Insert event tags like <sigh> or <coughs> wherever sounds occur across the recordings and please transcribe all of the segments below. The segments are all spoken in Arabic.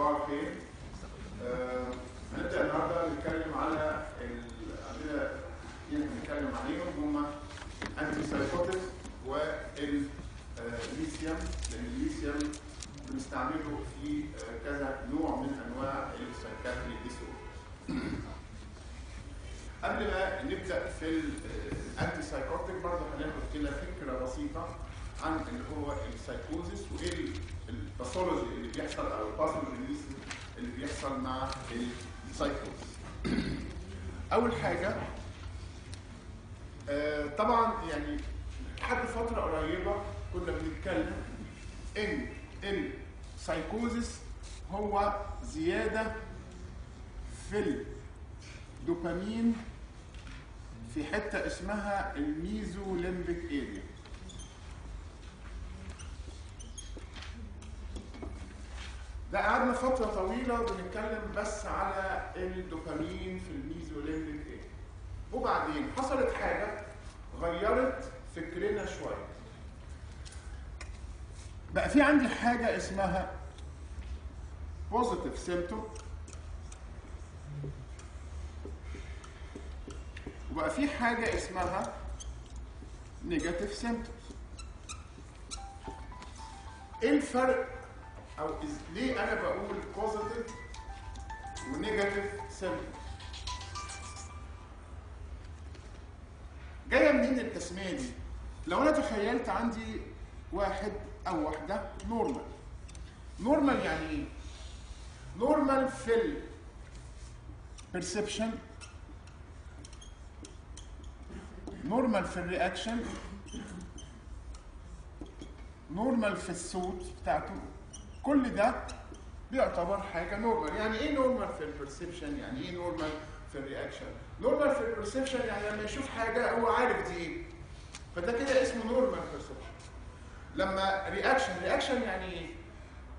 صباح الخير. آه، هنبدأ النهارده نتكلم على ال... عندنا اثنين هنتكلم عليهم هما antipsychotic والليثيوم لأن الليثيوم بنستعمله في آه، كذا نوع من أنواع ال psychiatry disorder قبل ما نبدأ في ال antipsychotic برضه هناخد كده فكرة بسيطة عن اللي هو السايكوزيس وإيه ال pathology اللي بيحصل أو ال pathology اللي بيحصل مع السايكوزيس. أول حاجة آه، طبعا يعني لحد فترة قريبة كنا بنتكلم إن السايكوزيس هو زيادة في الدوبامين في حتة اسمها ال mesolimbic area ده قعدنا فترة طويلة بنتكلم بس على الدوبامين في ال mesolimbic area وبعدين حصلت حاجة غيرت فكرنا شوية. بقى في عندي حاجة اسمها positive symptom وبقى في حاجة اسمها negative symptoms إيه الفرق أو ليه أنا بقول positive و negative symptoms جاية منين التسمية دي؟ لو أنا تخيلت عندي واحد أو واحدة normal normal يعني إيه؟ normal في ال perception normal في ال reaction normal في الصوت بتاعته. كل ده بيعتبر حاجة normal يعني إيه normal في ال perception يعني إيه normal في ال reaction normal في ال perception يعني لما يشوف حاجة هو عارف دي إيه. فده كده اسمه normal perception لما reaction reaction يعني إيه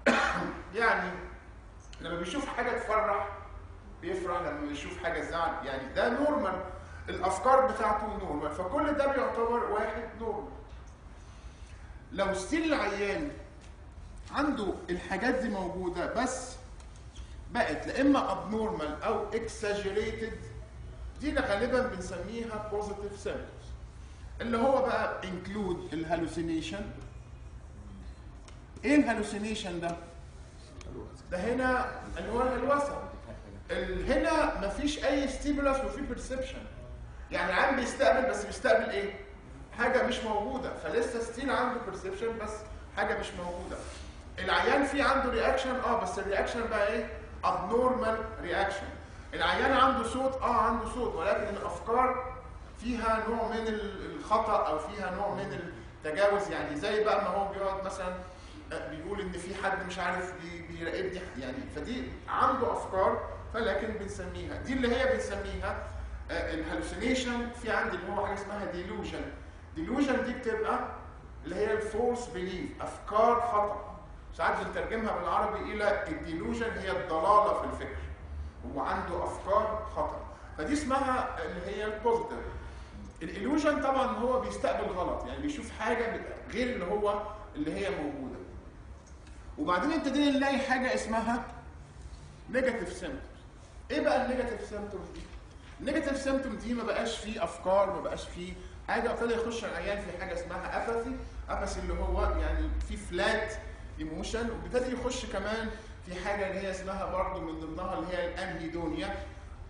<coughs> يعني لما بيشوف حاجة تفرح بيفرح لما بيشوف حاجة زعل يعني ده normal الأفكار بتاعته normal فكل ده بيعتبر واحد normal لو still العيان عنده الحاجات دي موجودة بس بقت لا إما abnormal أو exaggerated دي اللي غالبا بنسميها positive symptoms اللي هو بقى include ال hallucination إيه ال hallucination ده؟ ده هنا اللي هو الهلوسه ال- هنا مفيش أي stimulus وفي perception يعني العيان بيستقبل بس بيستقبل إيه؟ حاجة مش موجودة. فلسه still عنده perception بس حاجة مش موجودة. العيان في عنده reaction آه بس ال reaction بقى إيه؟ abnormal reaction العيان عنده صوت آه عنده صوت ولكن الأفكار فيها نوع من ال- الخطأ أو فيها نوع من التجاوز. يعني زي بقى ما هو بيقعد مثلا آه، بيقول إن في حد مش عارف بي- بيراقبني يعني فدي عنده أفكار فلكن بنسميها. دي اللي هي بنسميها ال hallucination في عندي اللي هو حاجة اسمها delusion delusion دي بتبقى اللي هي ال false belief أفكار خطأ. ساعات بنترجمها بالعربي إلى ال delusion هي الضلالة في الفكر. هو عنده أفكار خطأ. فدي اسمها اللي هي ال positive ال illusion طبعا هو بيستقبل غلط يعني بيشوف حاجة غير اللي هو اللي هي موجودة. وبعدين ابتدينا نلاقي حاجة اسمها negative symptoms إيه بقى ال negative symptoms دي؟ ال negative symptom دي ما بقاش فيه أفكار ما بقاش فيه حاجة. ابتدى يخش العيان في حاجة اسمها apathy apathy اللي هو يعني في flat emotion وابتدى يخش كمان في حاجة اللي هي اسمها برضه من ضمنها اللي هي ال anhedonia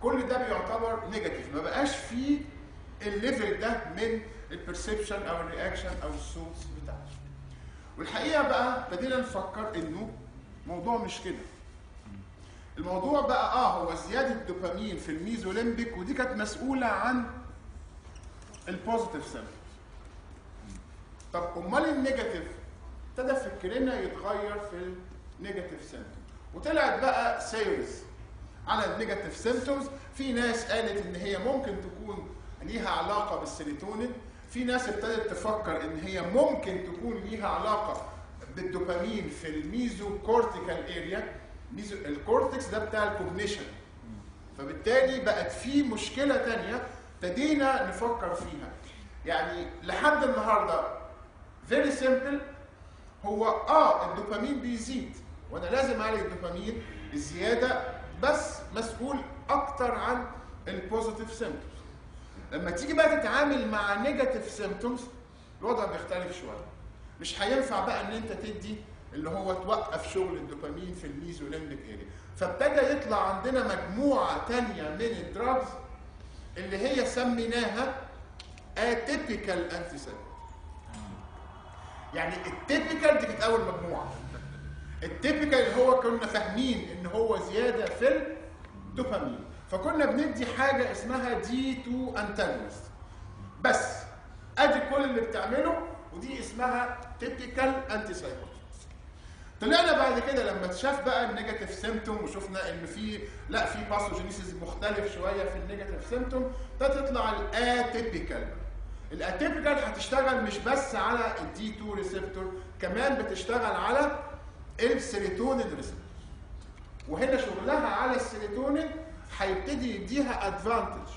كل ده بيعتبر negative ما بقاش فيه ال level ده من ال perception أو ال reaction أو الصوت بتاعته والحقيقة بقى ابتدينا نفكر إنه موضوع مش كده. الموضوع بقى آه هو زيادة الدوبامين في ال mesolimbic ودي كانت مسؤولة عن ال positive symptoms طب أمال ال negative ابتدى فكرنا يتغير في ال negative symptom وطلعت بقى theories على ال negative symptoms في ناس قالت إن هي ممكن تكون ليها علاقة بالسيروتونين. في ناس ابتدت تفكر إن هي ممكن تكون ليها علاقة بالدوبامين في ال mesocortical area meso ال cortex ده بتاع ال cognition. فبالتالي بقت في مشكلة تانية ابتدينا نفكر فيها. يعني لحد النهارده very simple هو آه الدوبامين بيزيد. وأنا لازم اعالج الدوبامين الزياده بس مسؤول أكتر عن ال positive symptoms لما تيجي بقى تتعامل مع negative symptoms الوضع بيختلف شوية. مش هينفع بقى إن أنت تدي اللي هو توقف شغل الدوبامين في ال mesolimbic area فابتدى يطلع عندنا مجموعة تانية من ال drugs اللي هي سميناها atypical anti يعني ال typical دي كانت اول مجموعة. ال typical اللي هو كنا فاهمين إن هو زيادة في الدوبامين فكنا بندي حاجة اسمها D 2 antagonist بس أدي كل اللي بتعمله ودي اسمها typical antipsychotic طلعنا بعد كده لما اتشاف بقى ال negative symptom وشفنا إن في لأ في pathogenesis مختلف شوية في ال negative symptom ده تطلع ال atypical ال atypical هتشتغل مش بس على ال D 2 receptor كمان بتشتغل على السيروتونين receptor وهنا شغلها على السيروتونين هيبتدي يديها advantage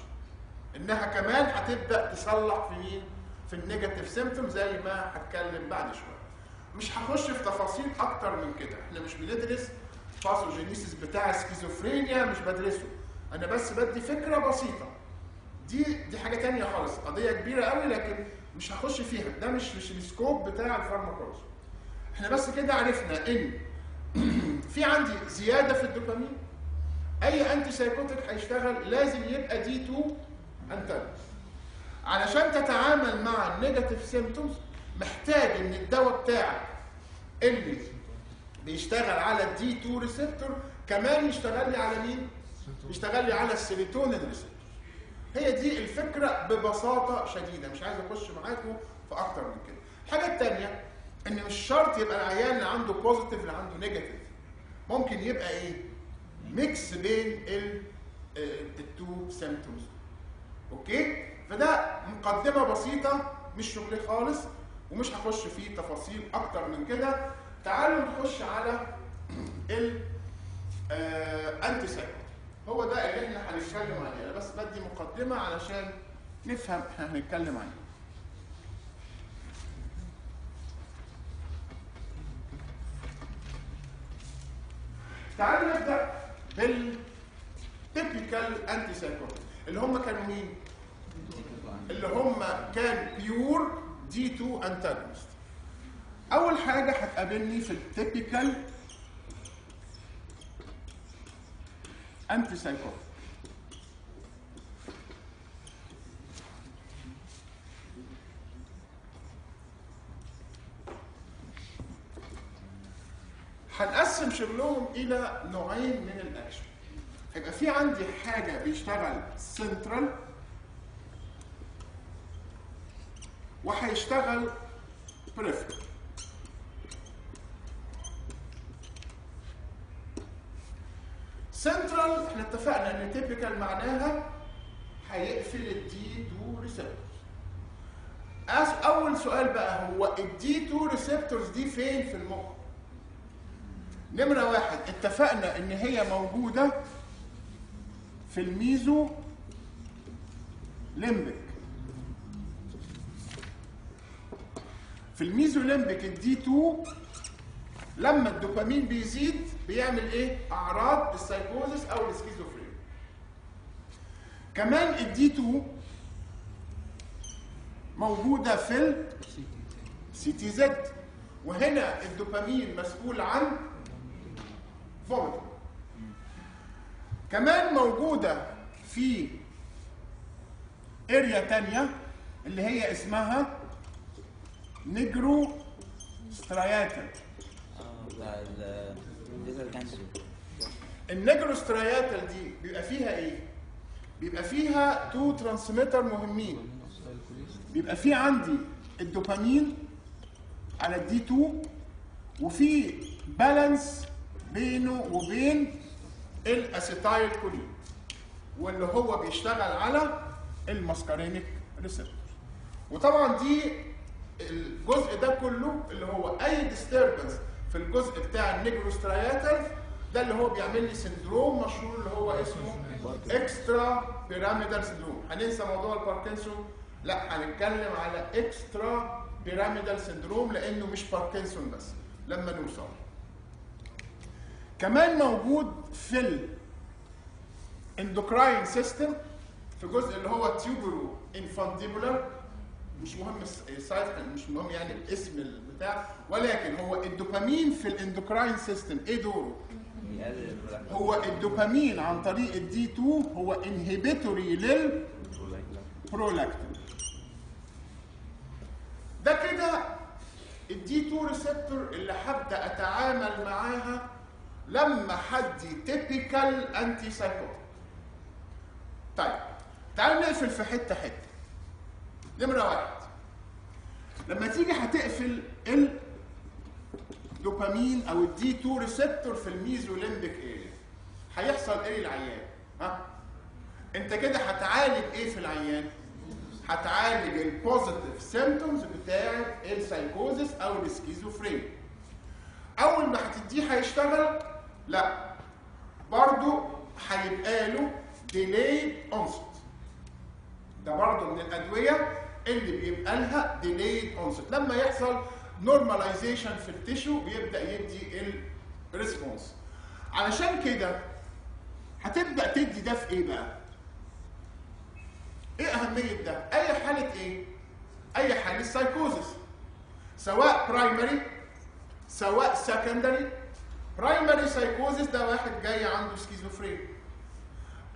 إنها كمان هتبدأ تصلح في مين؟ في ال negative symptom زي ما هتكلم بعد شوية. مش هخش في تفاصيل أكتر من كده إحنا مش بندرس pathogenesis بتاع السكيزوفرينيا مش بدرسه. أنا بس بدي فكرة بسيطة. دي دي حاجة تانية خالص. قضية كبيرة قوي لكن مش هخش فيها. ده مش مش ال scope بتاع ال pharmacology إحنا بس كده عرفنا إن <clears throat> في عندي زيادة في الدوبامين. أي antipsychotic هيشتغل لازم يبقى D2 antagonist علشان تتعامل مع ال negative symptoms محتاج إن الدواء بتاعك اللي بيشتغل على ال D2 receptor كمان يشتغل لي على مين؟ يشتغل لي على السيروتونين receptor هي دي الفكرة ببساطة شديدة. مش عايز أخش معاكم في أكتر من كده. الحاجة الثانية إن مش شرط يبقى العيان اللي عنده positive اللي عنده negative ممكن يبقى إيه؟ mix بين ال two symptoms okay؟ فده مقدمة بسيطة مش شغلي خالص ومش هخش فيه تفاصيل أكتر من كده. تعالوا نخش على ال antipsychotic هو ده اللي إحنا هنتكلم عليه. أنا بس بدي مقدمة علشان نفهم إحنا هنتكلم عنه تعالوا نبدأ بال typical antipsychotic اللي هم كانوا مين؟ اللي هم كان pure D2 antagonist أول حاجة هتقابلني في ال typical psychotic هنقسم شغلهم إلى نوعين من الأكشن. هيبقى في عندي حاجة بيشتغل سنترال وهيشتغل peripheral central إحنا اتفقنا إن typical معناها هيقفل ال D2 receptors أول سؤال بقى هو ال D2 receptors دي فين في المخ؟ نمرة واحد اتفقنا إن هي موجودة في ال mesolimbic في ال mesolimbic ال D2 لما الدوبامين بيزيد بيعمل إيه؟ أعراض السايكوزس أو السكيزوفرينيا. كمان ال D2 موجودة في ال CTZ وهنا الدوبامين مسؤول عن vomiting كمان موجودة في area تانية اللي هي اسمها nigrostriatal بتاع ال basal ganglia ال nigrostriatal دي بيبقى فيها إيه؟ بيبقى فيها two transmitter مهمين. بيبقى في عندي الدوبامين على ال D2 وفي balance بينه وبين ال acetylcholine واللي هو بيشتغل على ال muscarinic receptor وطبعا دي الجزء ده كله اللي هو أي disturbance في الجزء بتاع ال nigrostriatal ده اللي هو بيعمل لي syndrome مشهور اللي هو اسمه extrapyramidal syndrome هننسى موضوع الباركنسون؟ لا هنتكلم على extrapyramidal syndrome لأنه مش باركنسون بس. لما نوصل. كمان موجود في ال endocrine system في جزء اللي هو tuberoinfundibular مش مهم ال s- ال site مش مهم يعني الاسم البتاع ولكن هو الدوبامين في ال endocrine system. إيه دوره؟ هو الدوبامين عن طريق ال D2 هو inhibitory للبرولاكتين ده كده ال D2 receptor اللي هبدا أتعامل معاها لما حد typical antipsychotic طيب تعالوا نقفل في حتة حتة. نمرة واحد. لما تيجي هتقفل الدوبامين أو ال D2 receptor في ال mesolimbic area هيحصل إيه للعيان؟ ها؟ أنت كده هتعالج إيه في العيان؟ هتعالج ال positive symptoms بتاعت السايكوزس أو السكيزوفرينيا أول ما هتديه هيشتغل؟ لا. برضو هيبقى له delayed onset ده برضو من الأدوية اللي بيبقى لها delayed onset لما يحصل normalization في ال tissue بيبدأ يدي ال response علشان كده هتبدأ تدي ده في إيه بقى؟ إيه أهمية ده؟ أي حالة إيه؟ أي حالة؟ psychosis سواء primary سواء secondary primary psychosis ده واحد جاي عنده سكيزوفرينيا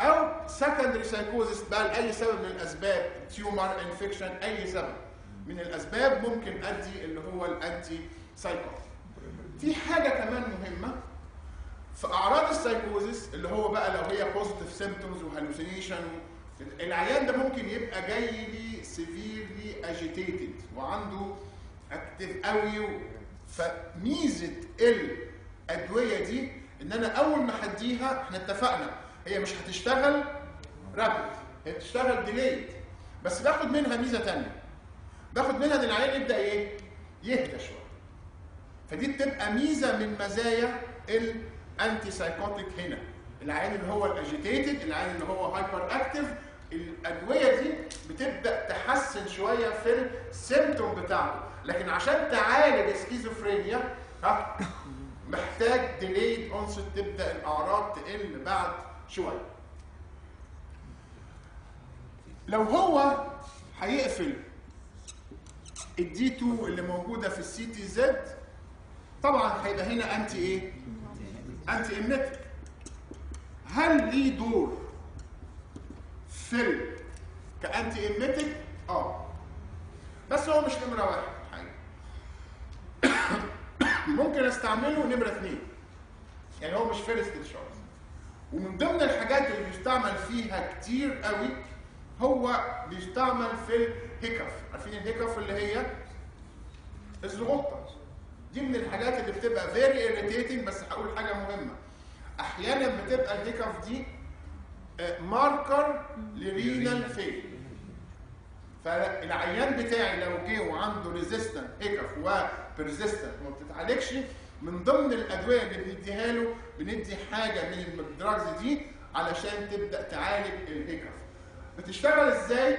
أو secondary psychosis بقى لأي سبب من الأسباب tumor infection أي سبب. من الأسباب ممكن أدي اللي هو ال antipsychotic في حاجة كمان مهمة في أعراض السايكوزس اللي هو بقى لو هي positive symptoms و hallucination العيان ده ممكن يبقى جاي لي severely agitated وعنده active قوي فميزة الادويه دي إن أنا أول ما هديها إحنا اتفقنا هي مش هتشتغل rapid هي بتشتغل delayed بس باخد منها ميزة تانية. باخد منها ان العيان يبدأ إيه؟ يهدى شوية. فدي بتبقى ميزة من مزايا ال antipsychotic هنا. العيان اللي هو ال agitated العيان اللي هو hyperactive الأدوية دي بتبدأ تحسن شوية في ال symptom بتاعته. لكن عشان تعالج سكيزوفرينيا ها محتاج delayed onset تبدأ الأعراض تقل بعد شوية. لو هو هيقفل ال D2 اللي موجودة في ال CTZ طبعا هيبقى هنا anti إيه؟ antiemetic هل ليه دور في ك antiemetic؟ آه. بس هو مش نمرة واحد <coughs> ممكن أستعمله نمرة اثنين يعني هو مش first choice ومن ضمن الحاجات اللي بيستعمل فيها كتير قوي هو بيستعمل في ال hiccup. عارفين ال hiccup اللي هي؟ الزغطه دي من الحاجات اللي بتبقى very irritating بس هقول حاجة مهمة. أحيانا بتبقى ال hiccup دي marker ل renal failure فالعيان بتاعي لو جه وعنده resistant hiccup و persistent وما بتتعالجش من ضمن الأدوية اللي بنديها له بندي حاجة من ال drugs دي علشان تبدأ تعالج ال hiccup. بتشتغل إزاي؟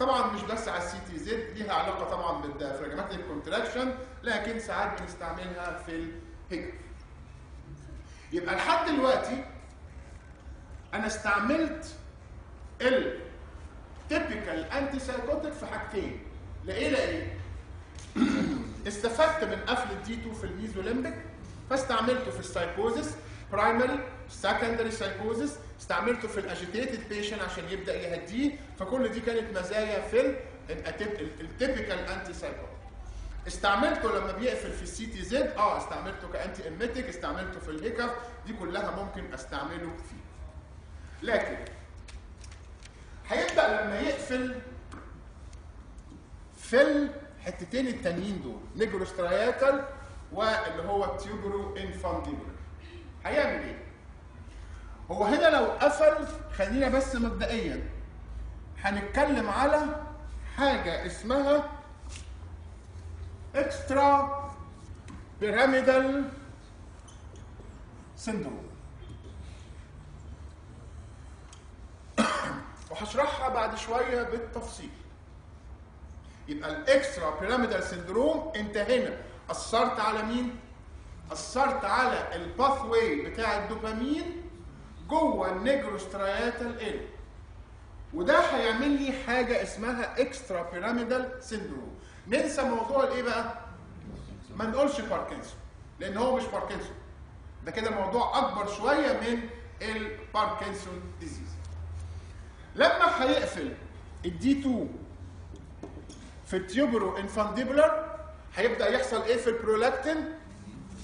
طبعا مش بس على ال CTZ ليها علاقة طبعا بال diaphragmatic contraction لكن ساعات بنستعملها في ال hiccup يبقى لحد دلوقتي أنا استعملت ال typical antipsychotic في حاجتين. لإيه؟ لإيه؟ <clears throat> استفدت من قفل ال D2 في ال mesolimbic فاستعملته في ال psychosis primary secondary psychosis استعملته في ال agitated patient عشان يبدأ يهديه فكل دي كانت مزايا في ال typical antipsychotic استعملته لما بيقفل في ال CTZ آه استعملته ك antiemetic استعملته في ال hiccup دي كلها ممكن أستعمله فيه. لكن هيبدأ لما يقفل في الحتتين التانيين دول nigrostriatal واللي هو ال tuberoinfundibular هيعمل إيه؟ هو هنا لو قفل خلينا بس مبدئيا. هنتكلم على حاجة اسمها extrapyramidal syndrome وهشرحها بعد شوية بالتفصيل. يبقى ال extrapyramidal syndrome انت هنا أثرت على مين؟ أثرت على ال pathway بتاع الدوبامين جوه ال nigrostriatal area وده هيعمل لي حاجة اسمها extrapyramidal syndrome ننسى موضوع الإيه بقى؟ ما نقولش باركنسون لأن هو مش باركنسون ده كده موضوع أكبر شوية من ال Parkinson disease لما هيقفل ال D2 في ال tuberoinfundibular هيبدأ يحصل إيه في البرولاكتين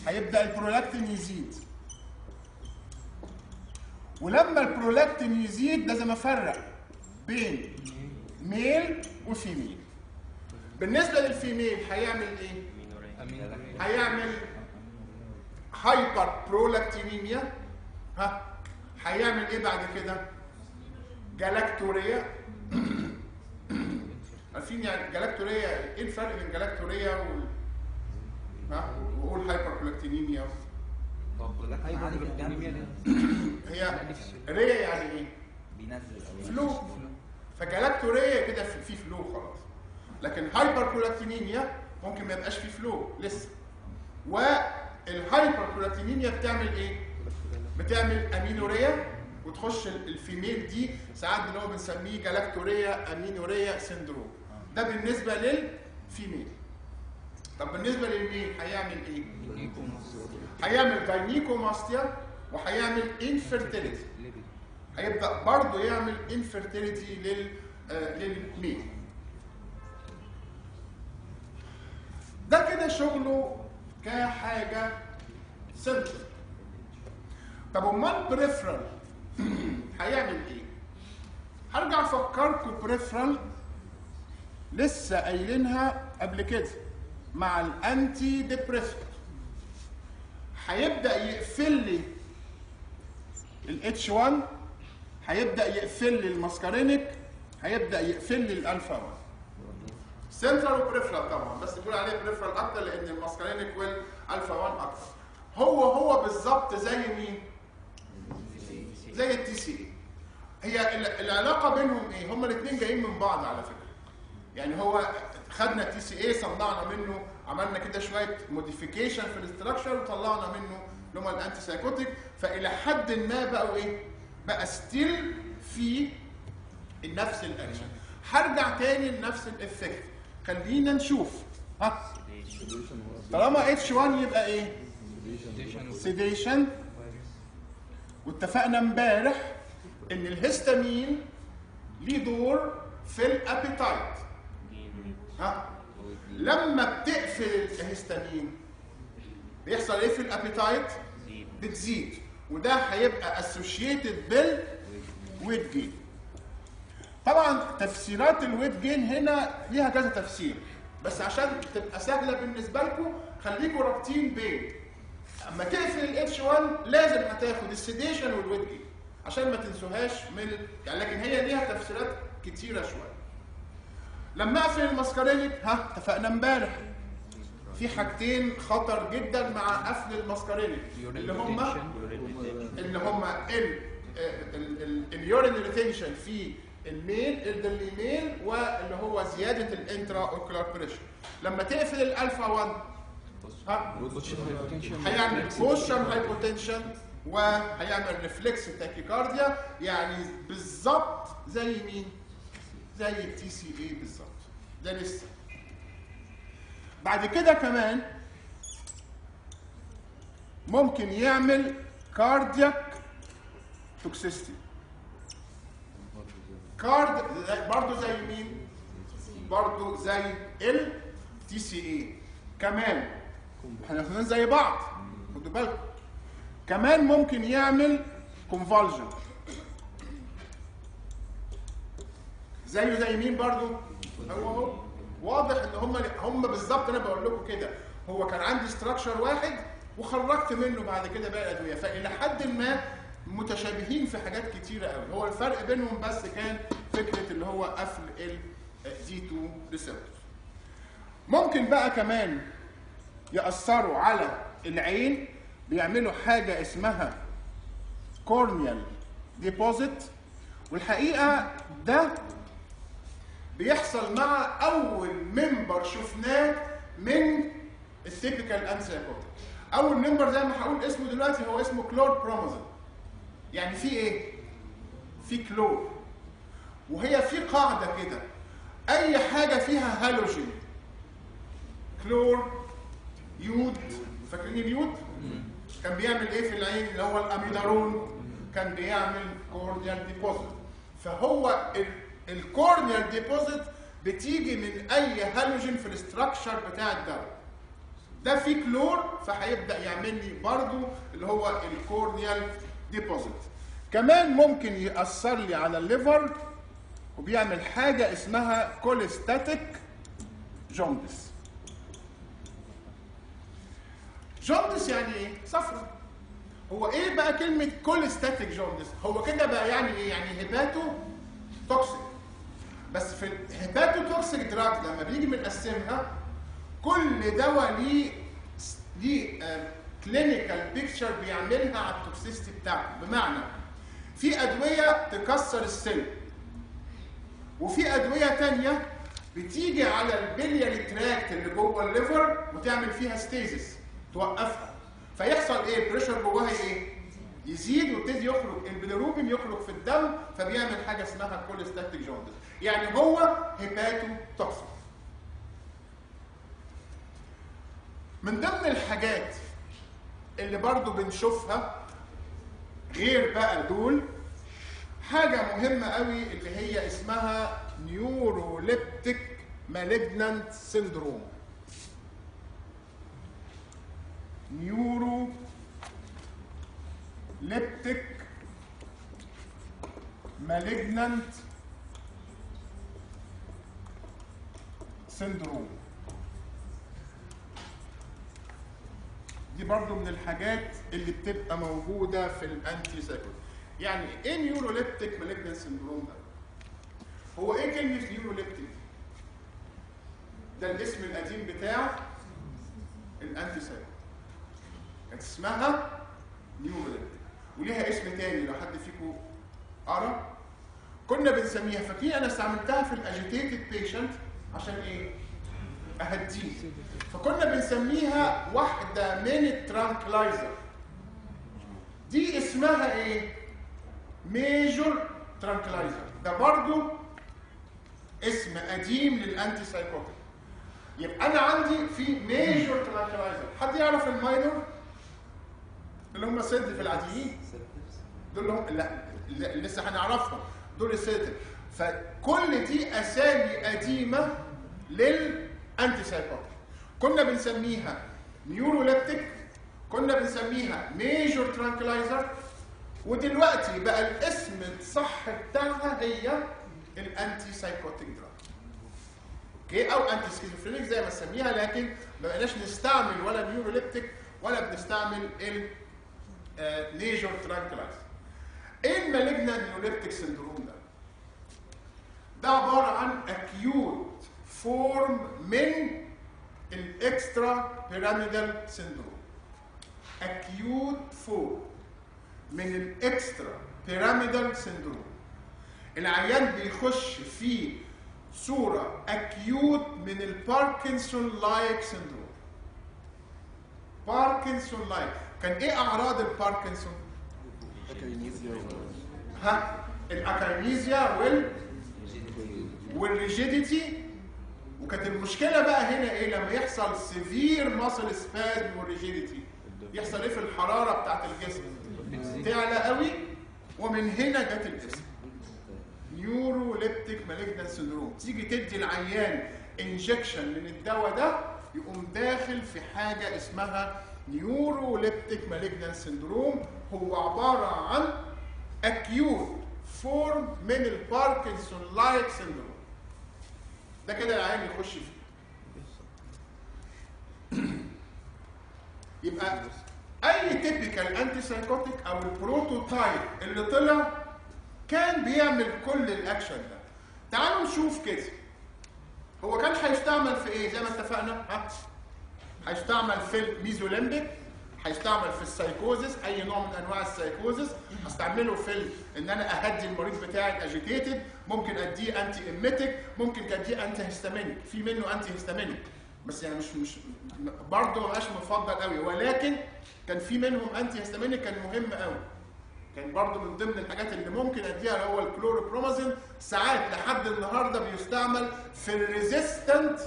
هيبدأ البرولاكتين يزيد. ولما البرولاكتين يزيد لازم افرق بين male و female. بالنسبة لل female هيعمل إيه؟ هيعمل hyperprolactinemia ها؟ هيعمل إيه بعد كده؟ galactorrhea. <clears throat> عارفين يعني galactorrhea إيه الفرق بين galactorrhea وال ها؟ وقول hyperprolactinemia هي rrhea يعني إيه بينزل flow ف galactorrhea كده في في flow خلاص لكن hyperprolactinemia ممكن ما يبقاش في flow لسه وال hyperprolactinemia بتعمل إيه بتعمل amenorrhea وتخش ال- ال female دي ساعات اللي هو بنسميه galactorrhea amenorrhea syndrome ده بالنسبة لل female طب بالنسبة لل male هيعمل إيه؟ هيعمل gynecomastia وهيعمل infertility هيبدأ برضه يعمل infertility لل آه، لل male ده كده شغله كحاجة سنتر طب أمال peripheral <clears throat> هيعمل إيه؟ هرجع افكركم peripheral لسه قايلينها قبل كده. مع ال antidepressant هيبدأ يقفل لي ال H1 هيبدأ يقفل لي ال muscarinic هيبدأ يقفل لي الألفا 1 central و peripheral طبعا بس بنقول عليه peripheral أكتر لأن ال muscarinic وال alpha 1 أكتر. هو هو بالظبط زي مين؟ زي ال TCA ال- العلاقة بينهم إيه؟ هما الاثنين جايين من بعض على فكرة. يعني هو خدنا TCA صنعنا منه عملنا كده شوية modification في ال structure وطلعنا منه اللي هم ال antipsychotic فإلى حد ما بقوا إيه؟ بقى still في نفس الاكشن هرجع تاني لنفس ال effect خلينا نشوف. ها؟ طالما H1 يبقى إيه؟ sedation واتفقنا امبارح إن الهستامين ليه دور في ال appetite ها؟ لما بتقفل الهستامين بيحصل إيه في ال appetite؟ بتزيد. وده هيبقى associated بال weight gain طبعا تفسيرات ال weight gain هنا ليها كذا تفسير. بس عشان تبقى سهلة بالنسبة لكم خليكم رابطين بين اما تقفل ال H1 لازم هتاخد ال sedation وال weight gain عشان ما تنسوهاش من يعني لكن هي ليها تفسيرات كتيرة شوية. لما أقفل ال muscarinic ها اتفقنا امبارح في حاجتين خطر جدا مع قفل ال muscarinic اللي هم اللي هم ال urine retention في ال male ال elderly male واللي هو زيادة ال intraocular pressure لما تقفل الالفا 1 ها هيعمل postural hypotension وهيعمل reflex tachycardia يعني بالظبط زي مين؟ زي ال TCA بالظبط. ده لسه. بعد كده كمان ممكن يعمل cardiac toxicity card برضه زي مين؟ برضه زي ال TCA كمان إحنا الاثنين زي بعض خدوا بالكم. كمان ممكن يعمل convulsion زيه زي مين برضو؟ هو هو. واضح إن هم هم بالظبط أنا بقول لكم كده. هو كان عندي structure واحد وخرجت منه بعد كده باقي الادويه فإلى حد ما متشابهين في حاجات كتيرة قوي هو الفرق بينهم بس كان فكرة اللي هو قفل ال D2 receptor ممكن بقى كمان يأثروا على العين. بيعملوا حاجة اسمها corneal deposit والحقيقة ده بيحصل مع أول member شفناه من ال typical antipsychotic. أول member زي ما هقول اسمه دلوقتي هو اسمه كلور بروموزين يعني في إيه؟ في كلور. وهي في قاعدة كده. أي حاجة فيها هالوجين. كلور يود. فاكرين اليود؟ كان بيعمل إيه في العين؟ اللي هو الاميدارون كان بيعمل corneal deposit. فهو ال corneal deposit بتيجي من أي هالوجين في ال structure بتاع الدواء ده فيه كلور فهيبدأ يعمل لي برضو اللي هو ال corneal deposit كمان ممكن يأثر لي على ال liver وبيعمل حاجة اسمها cholestatic jaundice jaundice يعني إيه؟ صفرة. هو إيه بقى كلمة cholestatic jaundice هو كده بقى يعني إيه؟ يعني hepatotoxic بس في ال hepatotoxic drug لما بيجي بنقسمها كل دواء ليه ليه clinical picture بيعملها على ال toxicity بتاعته بمعنى في أدوية تكسر ال cell وفي أدوية تانية بتيجي على ال biliary tract اللي جوه ال liver وتعمل فيها stasis توقفها. فيحصل إيه؟ pressure جواها إيه؟ يزيد ويبتدي يخرج. البيليروبين يخرج في الدم فبيعمل حاجة اسمها cholestatic jaundice يعني هو hepatotoxic من ضمن الحاجات اللي برضو بنشوفها غير بقى دول حاجة مهمة قوي اللي هي اسمها neuroleptic malignant syndrome neuroleptic malignant syndrome دي برضو من الحاجات اللي بتبقى موجودة في ال antipsychotic يعني إيه neuroleptic malignant syndrome ده؟ هو إيه كلمة neuroleptic؟ ده الاسم القديم بتاع ال antipsychotic كانت اسمها neuroleptic وليها اسم تاني لو حد فيكم قرأ. كنا بنسميها فاكرين أنا استعملتها في ال agitated patient عشان إيه؟ أهديه. فكنا بنسميها واحدة من ال tranquilizer. دي اسمها إيه؟ major tranquilizer. ده برضو اسم قديم لل antipsychotic يبقى أنا عندي في major tranquilizer. حد يعرف ال minor؟ اللي هم sedative العاديين؟ دول هم لا لا، لسه هنعرفهم. دول ال sedative فكل دي اسامي قديمة لل antipsychotic كنا بنسميها neuroleptic كنا بنسميها major tranquilizer ودلوقتي بقى الاسم الصح بتاعها هي ال antipsychotic drug okay؟ أو antischizophrenic زي ما نسميها لكن ما بقيناش نستعمل ولا neuroleptic ولا بنستعمل ال major tranquilizer إيه ال malignant neuroleptic syndrome ده؟ ده عبارة عن acute form من ال extrapyramidal syndrome acute form من ال extrapyramidal syndrome العيان بيخش في صورة acute من ال Parkinson-like syndrome Parkinson-like كان إيه أعراض الباركنسون ها؟ ال akinesia وال وال rigidity وكانت المشكلة بقى هنا إيه؟ لما يحصل severe muscle spasm وال rigidity يحصل إيه في الحرارة بتاعت الجسم؟ تعلى قوي. ومن هنا جت الاسم neuroleptic malignant syndrome تيجي تدي العيان injection من الدواء ده يقوم داخل في حاجة اسمها neuroleptic malignant syndrome هو عبارة عن acute form من ال Parkinson-like syndrome ده كده العيان يخش فيه. <clears throat> يبقى أي typical antipsychotic أو ال prototype اللي طلع كان بيعمل كل الأكشن ده. تعالوا نشوف كده. هو كان هيستعمل في إيه؟ زي ما اتفقنا ها؟ هيستعمل في ال mesolimbic هيستعمل في السايكوزس أي نوع من أنواع السايكوزس هستعمله في إن أنا أهدي المريض بتاعي ال agitated ممكن أديه antiemetic ممكن أديه antihistaminic في منه antihistaminic بس يعني مش مش برضه بقاش مفضل قوي. ولكن كان في منهم antihistaminic كان مهم قوي. كان برضه من ضمن الحاجات اللي ممكن أديها هو الكلوروبرومازين. ساعات لحد النهارده بيستعمل في ال resistant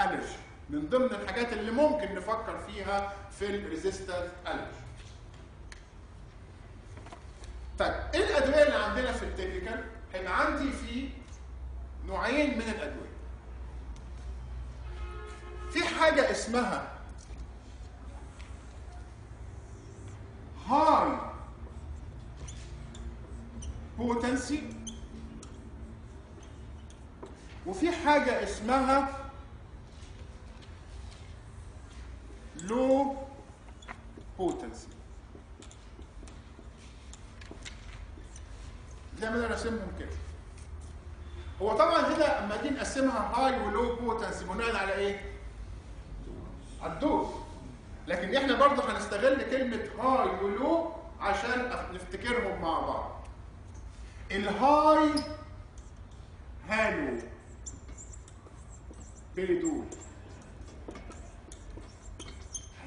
ال allergy من ضمن الحاجات اللي ممكن نفكر فيها في ال resistant allergy طيب إيه الأدوية اللي عندنا في ال typical؟ هيبقى عندي في نوعين من الأدوية. في حاجة اسمها high potency وفي حاجة اسمها low potency زي ما أنا راسمهم كده هو طبعا هنا أما نيجي نقسمها high و low potency بناء على إيه؟ على ال dose لكن إحنا برضه هنستغل كلمة high و low عشان نفتكرهم مع بعض. ال high halo. peridol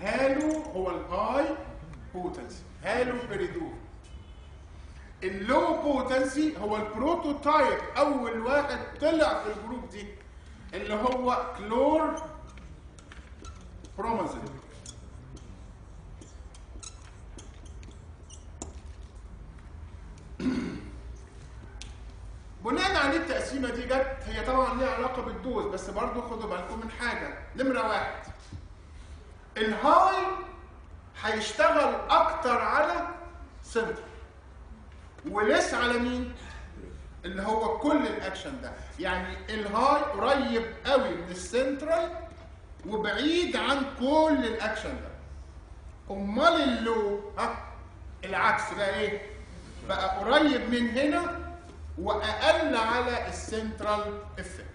halo هو ال high potency. haloperidol ال low potency هو ال prototype. أول واحد طلع في ال group دي اللي هو كلور برومازين. <clears throat> بناء عليه التقسيمة دي جت هي طبعا ليها علاقة بال dose بس برضو خدوا بالكم من حاجة. نمرة واحد. ال high هيشتغل أكتر على سنتر. وليس على مين؟ اللي هو كل الأكشن ده. يعني ال high قريب قوي من السنترال وبعيد عن كل الأكشن ده. أمال ال low ها؟ العكس بقى إيه؟ بقى قريب من هنا وأقل على ال central effect.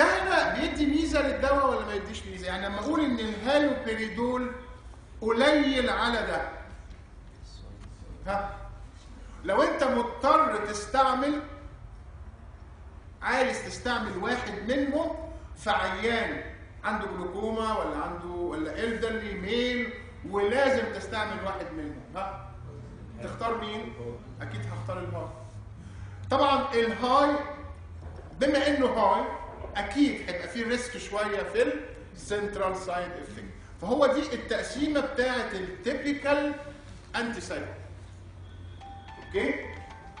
ده هنا بيدي ميزة للدواء ولا ما يديش ميزة؟ يعني لما أقول إن الهالوبيريدول قليل على ده. ها؟ لو أنت مضطر تستعمل عايز تستعمل واحد منهم في عيان عنده جلوكوما ولا عنده ولا ال elderly male ولازم تستعمل واحد منهم. ها؟ تختار مين؟ أكيد هختار ال high طبعا ال high بما إنه high أكيد هيبقى فيه risk شوية في ال central side effect فهو دي التقسيمة بتاعه ال typical antipsychotic okay؟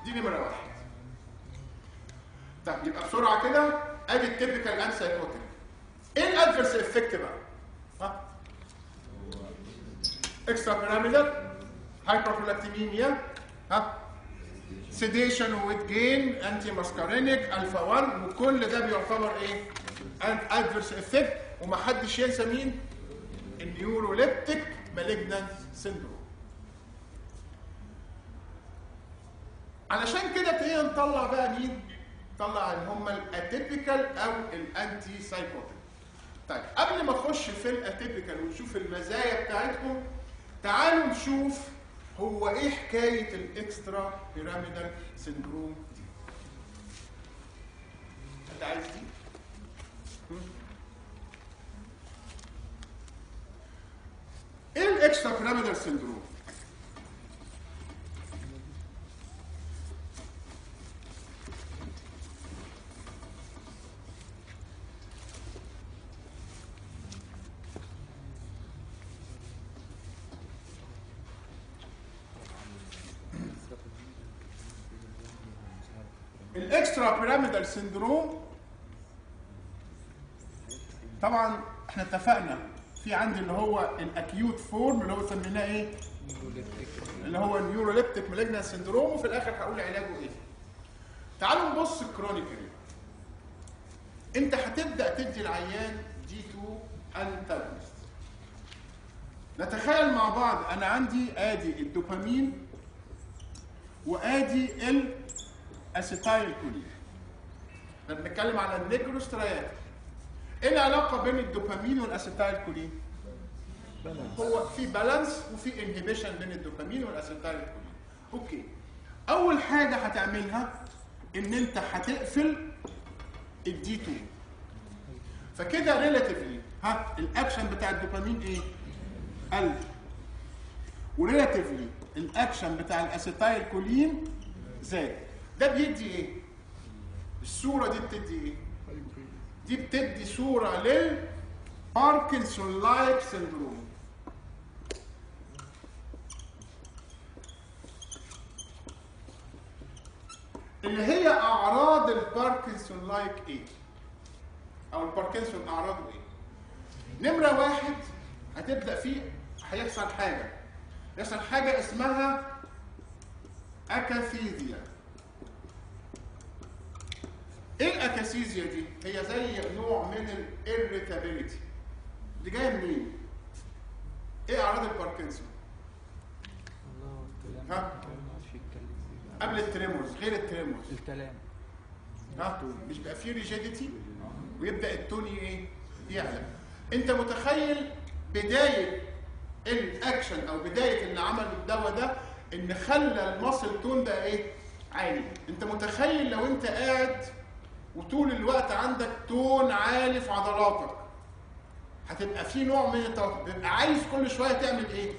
دي نمرة واحد. طب يبقى بسرعة كده أدي ال typical antipsychotic إيه ال adverse effect بقى؟ ها؟ extrapyramidal hyperprolactinemia ها؟ sedation weight gain antimuscarinic alpha 1 وكل ده بيعتبر إيه؟ adverse effect ومحدش ينسى مين؟ ال neuroleptic malignant syndrome علشان كده ابتدينا نطلع بقى مين؟ نطلع اللي هم ال atypical أو ال antipsychotic طيب قبل ما نخش في ال atypical ونشوف المزايا بتاعتهم تعالوا نشوف هو إيه حكاية ال extrapyramidal syndrome دي؟ أنت عايز دي؟ إيه ال extrapyramidal syndrome ال extrapyramidal syndrome طبعا إحنا اتفقنا في عندي اللي هو ال acute form اللي هو سميناه إيه؟ اللي هو ال neuroleptic malignant syndrome وفي الآخر هقول علاجه إيه. تعالوا نبص chronically أنت هتبدأ تدي العيان D 2 antagonist نتخيل مع بعض أنا عندي آدي الدوبامين وآدي ال acetylcholine إحنا بنتكلم على ال nigrostriatal إيه العلاقة بين الدوبامين وال acetylcholine هو في balance وفي inhibition بين الدوبامين وال acetylcholine okay. أول حاجة هتعملها إن أنت هتقفل ال D 2 فكده relatively ها الأكشن بتاع الدوبامين إيه؟ قل. و relatively ال action بتاع ال acetylcholine زاد. ده بيدي إيه؟ الصورة دي بتدي إيه؟ دي بتدي صوره لل Parkinson like syndrome اللي هي أعراض ال Parkinson like إيه؟ أو الباركنسون أعراضه إيه؟ نمرة واحد هتبدأ فيه هيحصل حاجة. يحصل حاجة اسمها akathisia. إيه ال akathisia دي؟ هي زي نوع من ال irritability دي جاية منين؟ إيه أعراض الباركنسون؟ ها؟ قبل ال tremors غير ال tremors. الكلام ها؟ مش بقى فيه rigidity ويبدأ ال tone إيه؟ يعلى. أنت متخيل بداية الأكشن أو بداية اللي عمله الدواء ده إن خلى ال muscle tone بقى إيه؟ عالي. أنت متخيل لو أنت قاعد وطول الوقت عندك tone عالي في عضلاتك. هتبقى في نوع من التوتر. بيبقى عايز كل شوية تعمل إيه؟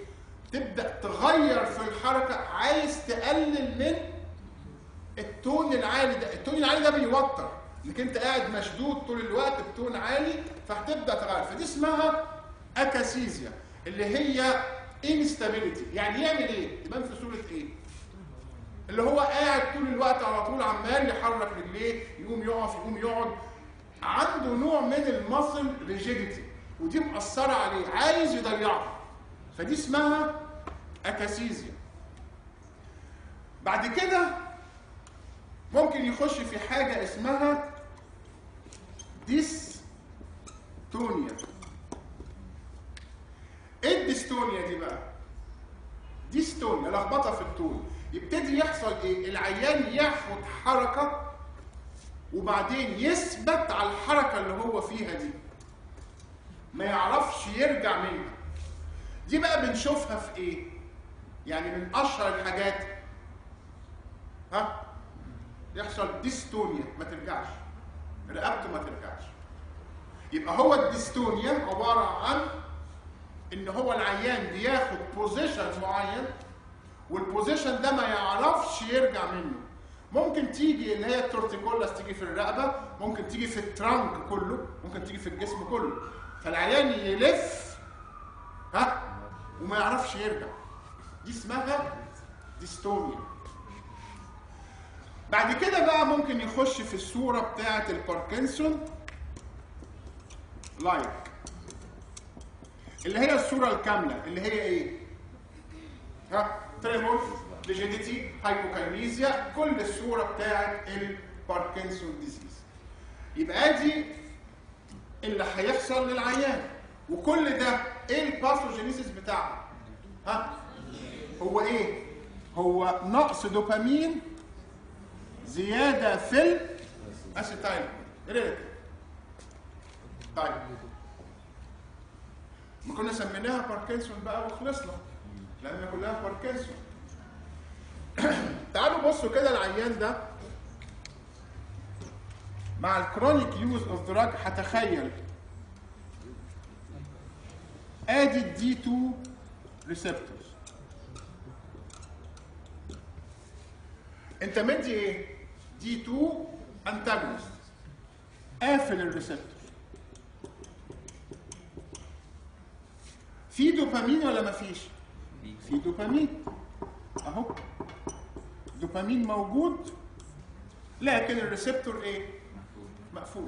تبدأ تغير في الحركة. عايز تقلل من ال tone العالي ده. ال tone العالي ده بيوتر. انك أنت قاعد مشدود طول الوقت ال tone عالي فهتبدأ تغير. فدي اسمها akathisia اللي هي instability يعني يعمل إيه؟ تبان في صورة إيه؟ اللي هو قاعد طول الوقت على طول عمال يحرك رجليه يقوم يقف يقوم يقعد. عنده نوع من ال muscle rigidity ودي مأثرة عليه عايز يضيعها. فدي اسمها akathisia بعد كده ممكن يخش في حاجة اسمها dystonia إيه ال dystonia دي بقى؟ dystonia لخبطة في ال tone. يبتدي يحصل إيه؟ العيان ياخد حركة وبعدين يثبت على الحركة اللي هو فيها دي. ما يعرفش يرجع منها. دي بقى بنشوفها في إيه؟ يعني من أشهر الحاجات. ها؟ يحصل dystonia ما ترجعش. رقبته ما ترجعش. يبقى هو ال dystonia عبارة عن إن هو العيان بياخد position معين وال position ده ما يعرفش يرجع منه. ممكن تيجي اللي هي ال torticollis تيجي في الرقبة ممكن تيجي في ال trunk كله ممكن تيجي في الجسم كله. فالعيان يلف ها؟ وما يعرفش يرجع. دي اسمها dystonia. بعد كده بقى ممكن يخش في الصورة بتاعة ال Parkinson like. اللي هي الصورة الكاملة. اللي هي إيه؟ ها؟ tremor rigidity hypokinesia كل الصورة بتاعه ال Parkinson disease يبقى دي اللي هيحصل للعيان. وكل ده إيه ال pathogenesis بتاعه؟ ها؟ هو إيه؟ هو نقص دوبامين زيادة في ال acetyl طيب. ما كنا سميناها باركنسون بقى وخلصنا. لأن كلها باركنسون <clears throat> تعالوا بصوا كده العيان ده. مع ال chronic use of drug هتخيل. آدي ال D 2 receptors أنت مدي إيه؟ D 2 antagonist قافل ال receptor في دوبامين ولا مفيش؟ في دوبامين. أهو. دوبامين موجود لكن ال receptor إيه؟ مقفول.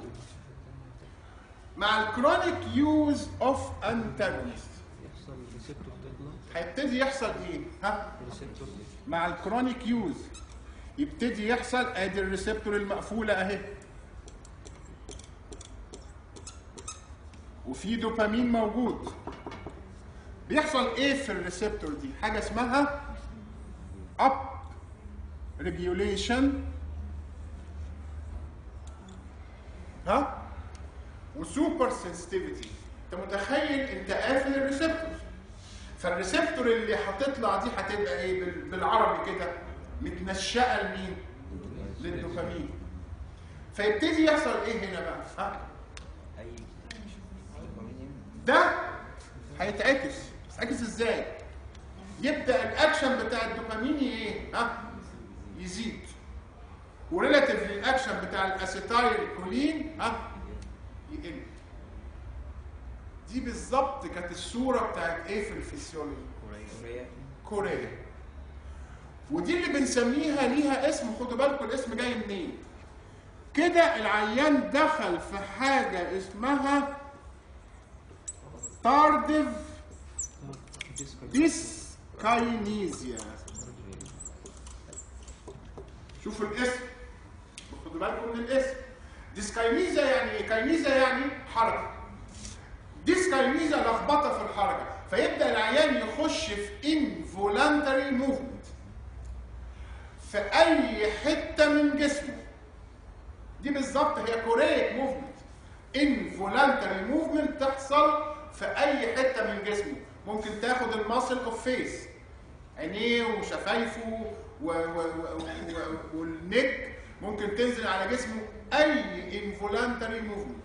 مع ال chronic use of antagonist هيبتدي يحصل إيه؟ ها؟ مع ال chronic use. يبتدي يحصل أدي ال receptor المقفولة أهي. وفي دوبامين موجود. بيحصل إيه في ال receptor دي؟ حاجة اسمها up regulation ها؟ و super sensitivity أنت متخيل أنت قافل ال receptor فال receptor اللي هتطلع دي هتبقى إيه؟ بال- بالعربي كده متنشنة لمين؟ للدوبامين. فيبتدي يحصل إيه هنا بقى؟ ها؟ ده هيتعكس. هيتعكس إزاي؟ يبدأ الأكشن بتاع الدوبامين إيه؟ ها؟ يزيد. و relative لل action بتاع ال acetylcholine ها؟ يقل. دي بالظبط كانت الصورة بتاعت إيه في ال physiology؟ chorea. chorea. ودي اللي بنسميها ليها اسم خدوا بالكم الاسم جاي منين؟ كده العيان دخل في حاجة اسمها tardive dyskinesia شوفوا الاسم خدوا بالكم من الاسم dyskinesia يعني إيه؟ kinesia يعني حركة. dyskinesia لخبطة في الحركة. فيبدأ العيان يخش في involuntary movement في أي حتة من جسمه. دي بالظبط هي choreic movement involuntary movement تحصل في أي حتة من جسمه. ممكن تاخد ال muscle of face عينيه وشفايفه وال neck ممكن تنزل على جسمه أي involuntary movement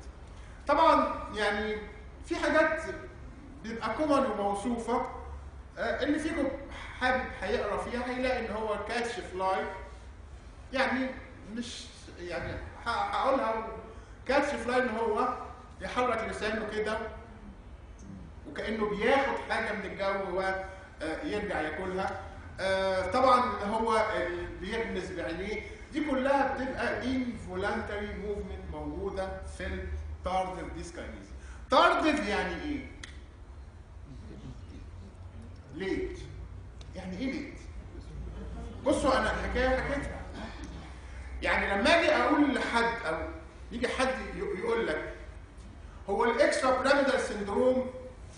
طبعا يعني في حاجات بيبقى common وموصوفة آه، اللي فيكم حابب هيقرأ فيها هيلاقي إن هو catch fly يعني مش يعني هقولها. catch fly إن هو يحرك لسانه كده. وكأنه بياخد حاجة من الجو ويرجع ياكلها. آه، طبعا هو بيغمز بعينيه. دي كلها بتبقى involuntary movement موجودة في ال tardive dyskinesia تاردف يعني إيه؟ ليت. يعني إيه ليت؟ بصوا أنا الحكاية حكيتها. يعني لما أجي أقول لحد أو يجي حد يقول لك هو الإكسترا بيراميدال سندروم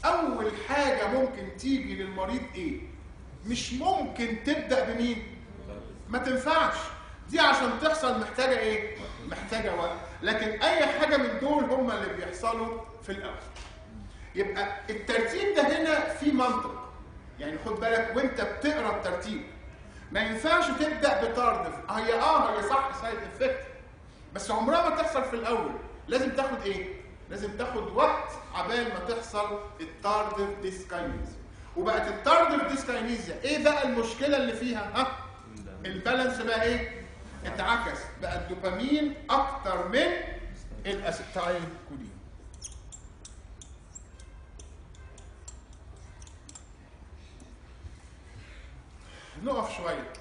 أول حاجة ممكن تيجي للمريض إيه؟ مش ممكن تبدأ بمين؟ ما تنفعش. دي عشان تحصل محتاجة إيه؟ محتاجة وقت. لكن أي حاجة من دول هم اللي بيحصلوا في الأول. يبقى الترتيب ده هنا في منطق. يعني خد بالك وأنت بتقرأ الترتيب. ما ينفعش تبدأ ب tardive هي آه هي صح side effect. بس عمرها ما تحصل في الأول. لازم تاخد إيه؟ لازم تاخد وقت عبال ما تحصل ال tardive dyskinesia. وبقت ال tardive dyskinesia إيه بقى المشكلة اللي فيها؟ ها؟ ال balance بقى إيه؟ اتعكس بقى الدوبامين أكتر من ال acetylcholine نقف شوية.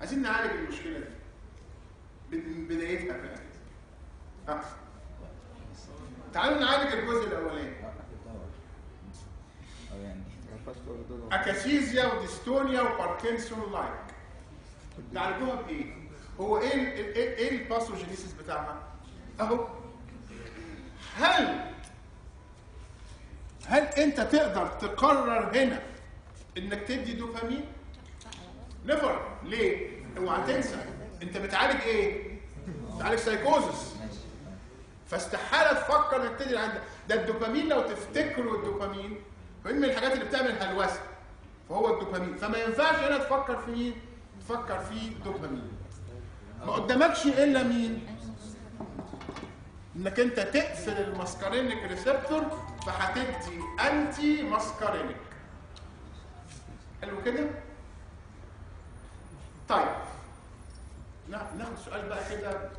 عايزين نعالج المشكلة دي. من بدايتها كده ها؟ تعالوا نعالج الجزء الأولاني akathisia و dystonia و Parkinson like نعالجوها بإيه؟ هو إيه إيه إيه ال pathogenesis بتاعها؟ أهو هل هل أنت تقدر تقرر هنا إنك تدي dopamine؟ never ليه؟ أوعى تنسى أنت بتعالج إيه؟ بتعالج سايكوزس فاستحاله تفكر انك عندك ده الدوبامين لو تفتكروا الدوبامين من الحاجات اللي بتعمل هلوسه فهو الدوبامين فما ينفعش هنا تفكر في مين؟ تفكر في دوبامين ما قدامكش إلا مين؟ إنك أنت تقفل ال muscarinic receptor فهتدي anti muscarinic حلو كده؟ طيب نا- ناخد سؤال بقى كده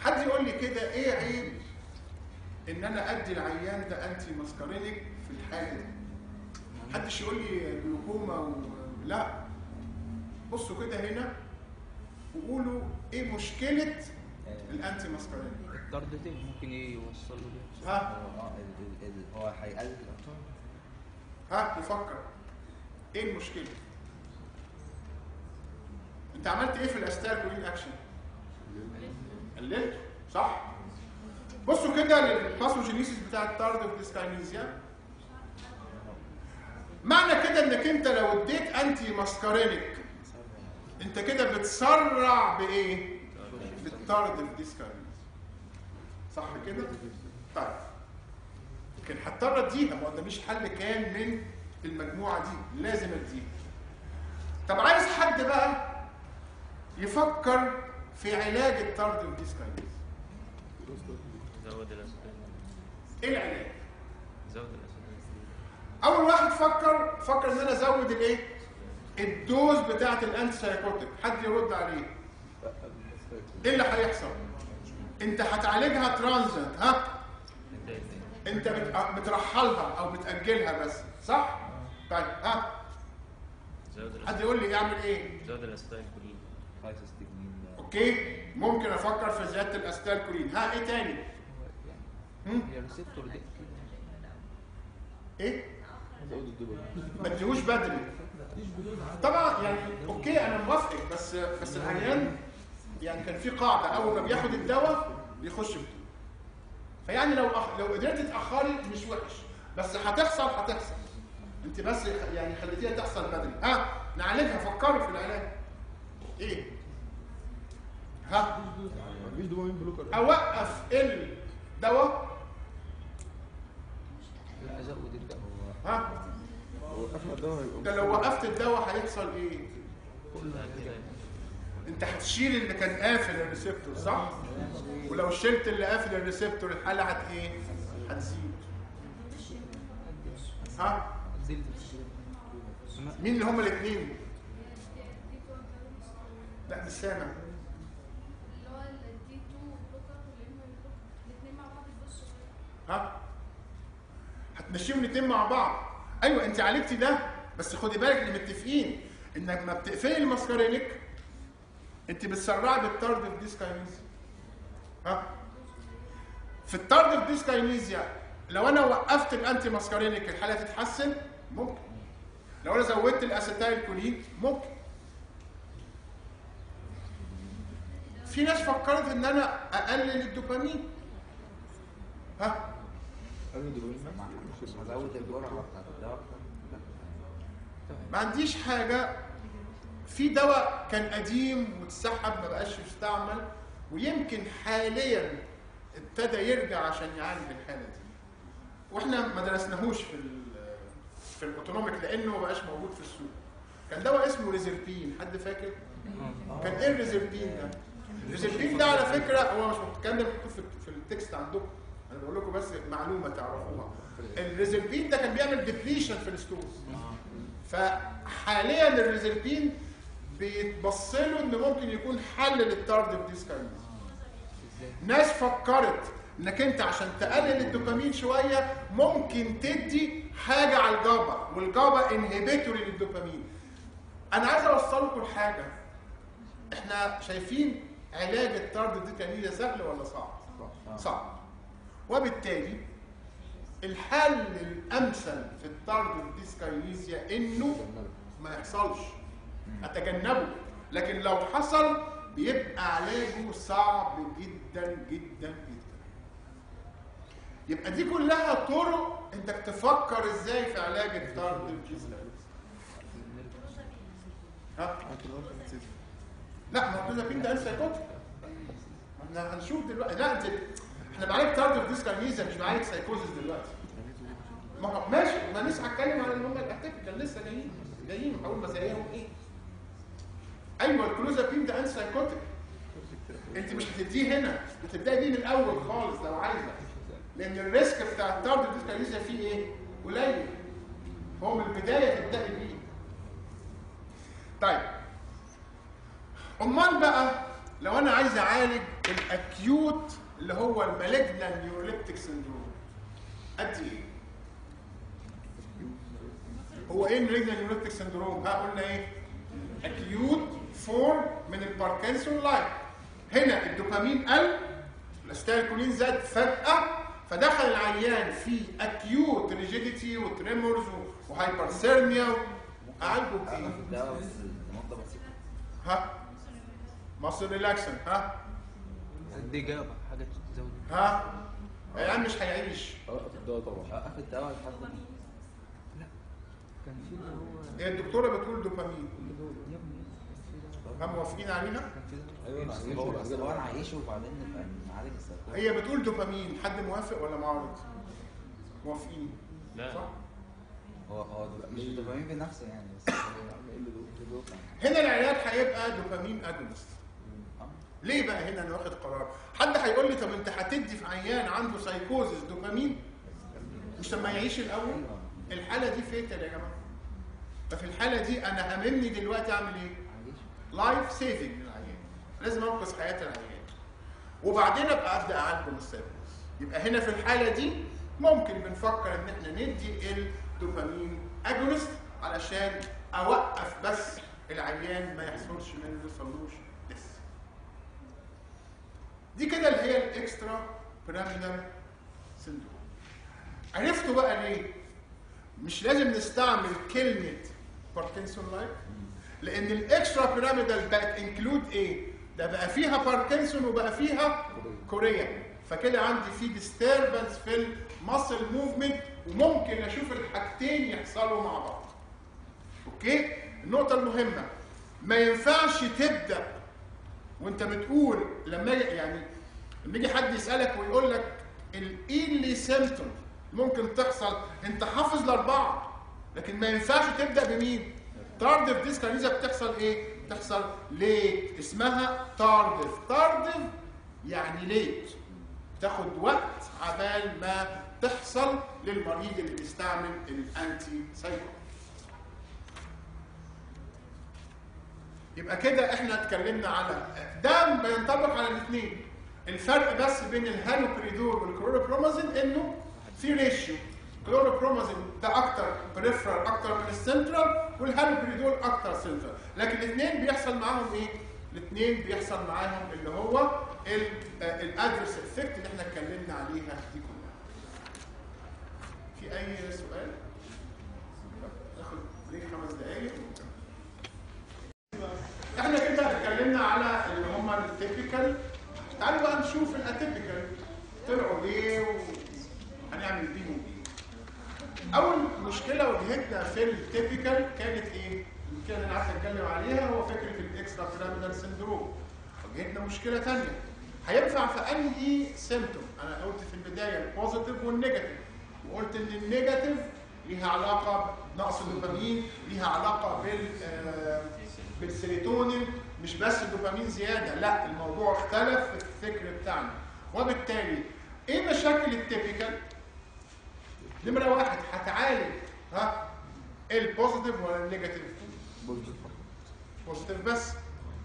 حد يقول لي كده إيه عيب إن أنا أدي العيان ده anti muscarinic في الحالة دي. محدش يقول لي جلوكوما و... لا. بصوا كده هنا وقولوا إيه مشكلة ال anti muscarinic ضربتين ممكن إيه يوصل له ليه؟ ها؟ هو ال- ال- ال- هو هيقلل ها؟ نفكر إيه المشكلة؟ أنت عملت إيه في ال acetylcholine action قللته صح؟ بصوا كده لل pathogenesis بتاع ال tardive dyskinesia معنى كده إنك أنت لو اديت anti muscarinic أنت كده بتسرع بإيه؟ بال tardive dyskinesia صح كده؟ طيب. لكن هضطر أديها ما قداميش حل كان من المجموعة دي لازم أديها. طب عايز حد بقى يفكر في علاج dyskinesia زود ال acetyl إيه العلاج؟ زود أول واحد فكر فكر إن أنا أزود الإيه؟ ال dose بتاعة ال anti psychotic حد يرد عليه؟ إيه اللي هيحصل؟ أنت هتعالجها transient ها؟ أنت بت- بترحلها أو بتأجلها بس صح؟ طيب ها؟ حد يقول لي اعمل إيه؟ زود ال acetylcholine okay؟ ممكن أفكر في زيادة ال acetylcholine ها إيه تاني؟ هي ال receptor دي إيه؟ ما تديهوش بدري. طبعا يعني okay أنا موافقك بس بس العيان يعني كان في قاعدة اول ما بياخد الدواء بيخش بدون فيعني لو أخ... لو قدرت تأخري مش وحش. بس هتحصل هتحصل. انت بس يعني خليتيها تحصل بدري. ها نعالجها فكروا في العلاج. إيه؟ ها مفيش دوبامين بلوكر اوقف الدواء لا ازود ها وقفنا الدواء ده لو وقفت الدواء هيحصل إيه كلها كده انت هتشيل اللي كان قافل ال receptor صح ولو شلت اللي قافل ال receptor الحاله هت إيه هتزيد ها مين اللي هما الاثنين لا مش سامع اللي هو ال D 2 blocker وال M blocker الاثنين مع بعض يبصوا ها هتمشيهم الاثنين مع بعض. أيوه أنت عالجتي ده بس خدي بالك إن متفقين إنك ما بتقفلي ال muscarinic أنت بتسرعي بال tardive dyskinesia ها؟ في ال tardive dyskinesia لو أنا وقفت ال anti-muscarinic الحالة تتحسن؟ ممكن. لو أنا زودت ال acetylcholine؟ ممكن. في ناس فكرت إن أنا أقلل الدوبامين. ها؟ قالوا دوبامين هزود الجرعه ما عنديش حاجة. في دواء كان قديم واتسحب ما بقاش يستعمل ويمكن حاليا ابتدى يرجع عشان يعالج الحالة دي. وإحنا ما درسناهوش في في الأوتونوميك لأنه ما بقاش موجود في السوق. كان دواء اسمه ريزربين حد فاكر؟ كان إيه الريزربين ده؟ الريزربين ده على فكرة هو مش في, في ال text عندكم. أنا بقول لكم بس معلومة تعرفوها. الريزربين ده كان بيعمل depletion في ال stores فحاليا الريزربين بيتبص له إن ممكن يكون حل لل tardive dyskinesia ناس فكرت إنك أنت عشان تقلل الدوبامين شوية ممكن تدي حاجة على ال GABA وال GABA inhibitory لل dopamine. أنا عايز أوصل لكم حاجة. إحنا شايفين علاج ال tardive dyskinesia ده سهل ولا صعب. صعب. وبالتالي الحل الأمثل في ال tardive dyskinesia إنه ما يحصلش. أتجنبه. لكن لو حصل بيبقى علاجه صعب جدا جدا جدا. يبقى دي كلها طرق إنك تفكر إزاي في علاج ال tardive dyskinesia ها؟ لا ما هو ده antipsychotic إحنا هنشوف دلوقتي. لا أنت إحنا بنعالج tardive dyskinesia مش بنعالج سايكوزيس دلوقتي. ما ماشي ما لسه هتكلم على إن هم ال atypical لسه جايين جايين هقول مزاياهم إيه. أيوه الكلوزابين ده antipsychotic أنت مش هتديه هنا هتبداي بيه من الأول خالص لو عايزة. لأن ال risk بتاع ال tardive dyskinesia فيه إيه؟ قليل. هو من البداية تبداي بيه. طيب. أمال بقى لو أنا عايز أعالج ال acute اللي هو ال malignant neuroleptic syndrome. قد إيه هو إيه ال malignant neuroleptic syndrome؟ ها قلنا إيه؟ acute form من ال Parkinson-like هنا الدوبامين قل ال acetylcholine زاد فجأة فدخل العيان في acute rigidity و tremors و hyperthermia لمده بسيطه ها؟ muscle relaxant ها؟ دي GABA ها؟ العيان مش هيعيش. اوقف الدواء طبعا اوقف الدواء لحد ما كان في اللي هو هي الدكتورة بتقول دوبامين. يا هم موافقين عليها؟ كان في ده أيوه أنا أعيشه وبعدين نبقى نعالج السيكوز هي بتقول دوبامين. حد موافق ولا معارض؟ موافقين. لا. صح؟ هو هو مش الدوبامين بنفسه يعني بس إيه؟ دول هنا العلاج هيبقى dopamine agonist. ليه بقى هنا أنا واخد قرار؟ حد هيقول لي طب أنت هتدي في عيان عنده psychosis dopamine؟ مش لما يعيش الأول؟ الحالة دي fatal يا جماعة؟ ففي الحالة دي أنا هممني دلوقتي أعمل إيه؟ life saving للعيان لازم أنقذ حياة العيان. وبعدين أبقى أبدأ أعالجه من السايكوز يبقى هنا في الحالة دي ممكن بنفكر إن إحنا ندي ال dopamine agonist علشان أوقف بس العيان ما يحصلش منه يوصلوش دي كده اللي هي ال extrapyramidal syndrome عرفتوا بقى ليه؟ مش لازم نستعمل كلمة Parkinson-like لأن ال extrapyramidal بقت include إيه ده بقى فيها باركنسون وبقى فيها chorea فكده عندي في disturbance في ال muscle movement وممكن أشوف الحاجتين يحصلوا مع بعض. okay؟ النقطة المهمة. ما ينفعش تبدأ وأنت بتقول لما يعني لما يجي حد يسألك ويقول لك ال early symptom ممكن تحصل انت حافظ الاربعه لكن ما ينفعش تبدأ بمين؟ tardive dyskinesia بتحصل إيه؟ بتحصل ليه اسمها tardive tardive يعني late تاخد وقت عبال ما تحصل للمريض اللي بيستعمل ال antipsycho يبقى كده إحنا اتكلمنا على ده بينطبق على الاثنين. الفرق بس بين ال haloperidol وال chlorpromazine إنه في ratio chlorpromazine ده أكتر peripheral أكتر من ال central وال haloperidol أكتر سنترال لكن الاثنين بيحصل معاهم إيه؟ الاثنين بيحصل معاهم اللي هو ال adverse effect اللي إحنا اتكلمنا عليها دي كلها. في أي سؤال؟ ناخد break خمس ونكمل. إحنا كده اتكلمنا على اللي هم ال typical تعالوا بقى نشوف ال atypical. طلعوا ليه وهنعمل بيهم إيه أول مشكلة واجهتنا في ال typical كانت إيه؟ المشكلة اللي أنا عايز أتكلم عليها هو فكرة ال extrapyramidal syndrome واجهتنا مشكلة ثانية هينفع في أنهي symptom أنا قلت في البداية ال positive وال negative وقلت إن ال negative ليها علاقة بنقص الدوبامين ليها علاقة بال آه، بالسيروتونين مش بس الدوبامين زيادة لا الموضوع اختلف في الفكر بتاعنا. وبالتالي إيه مشاكل ال typical؟ نمرة واحد هتعالج ها ال positive ولا ال negative positive بس.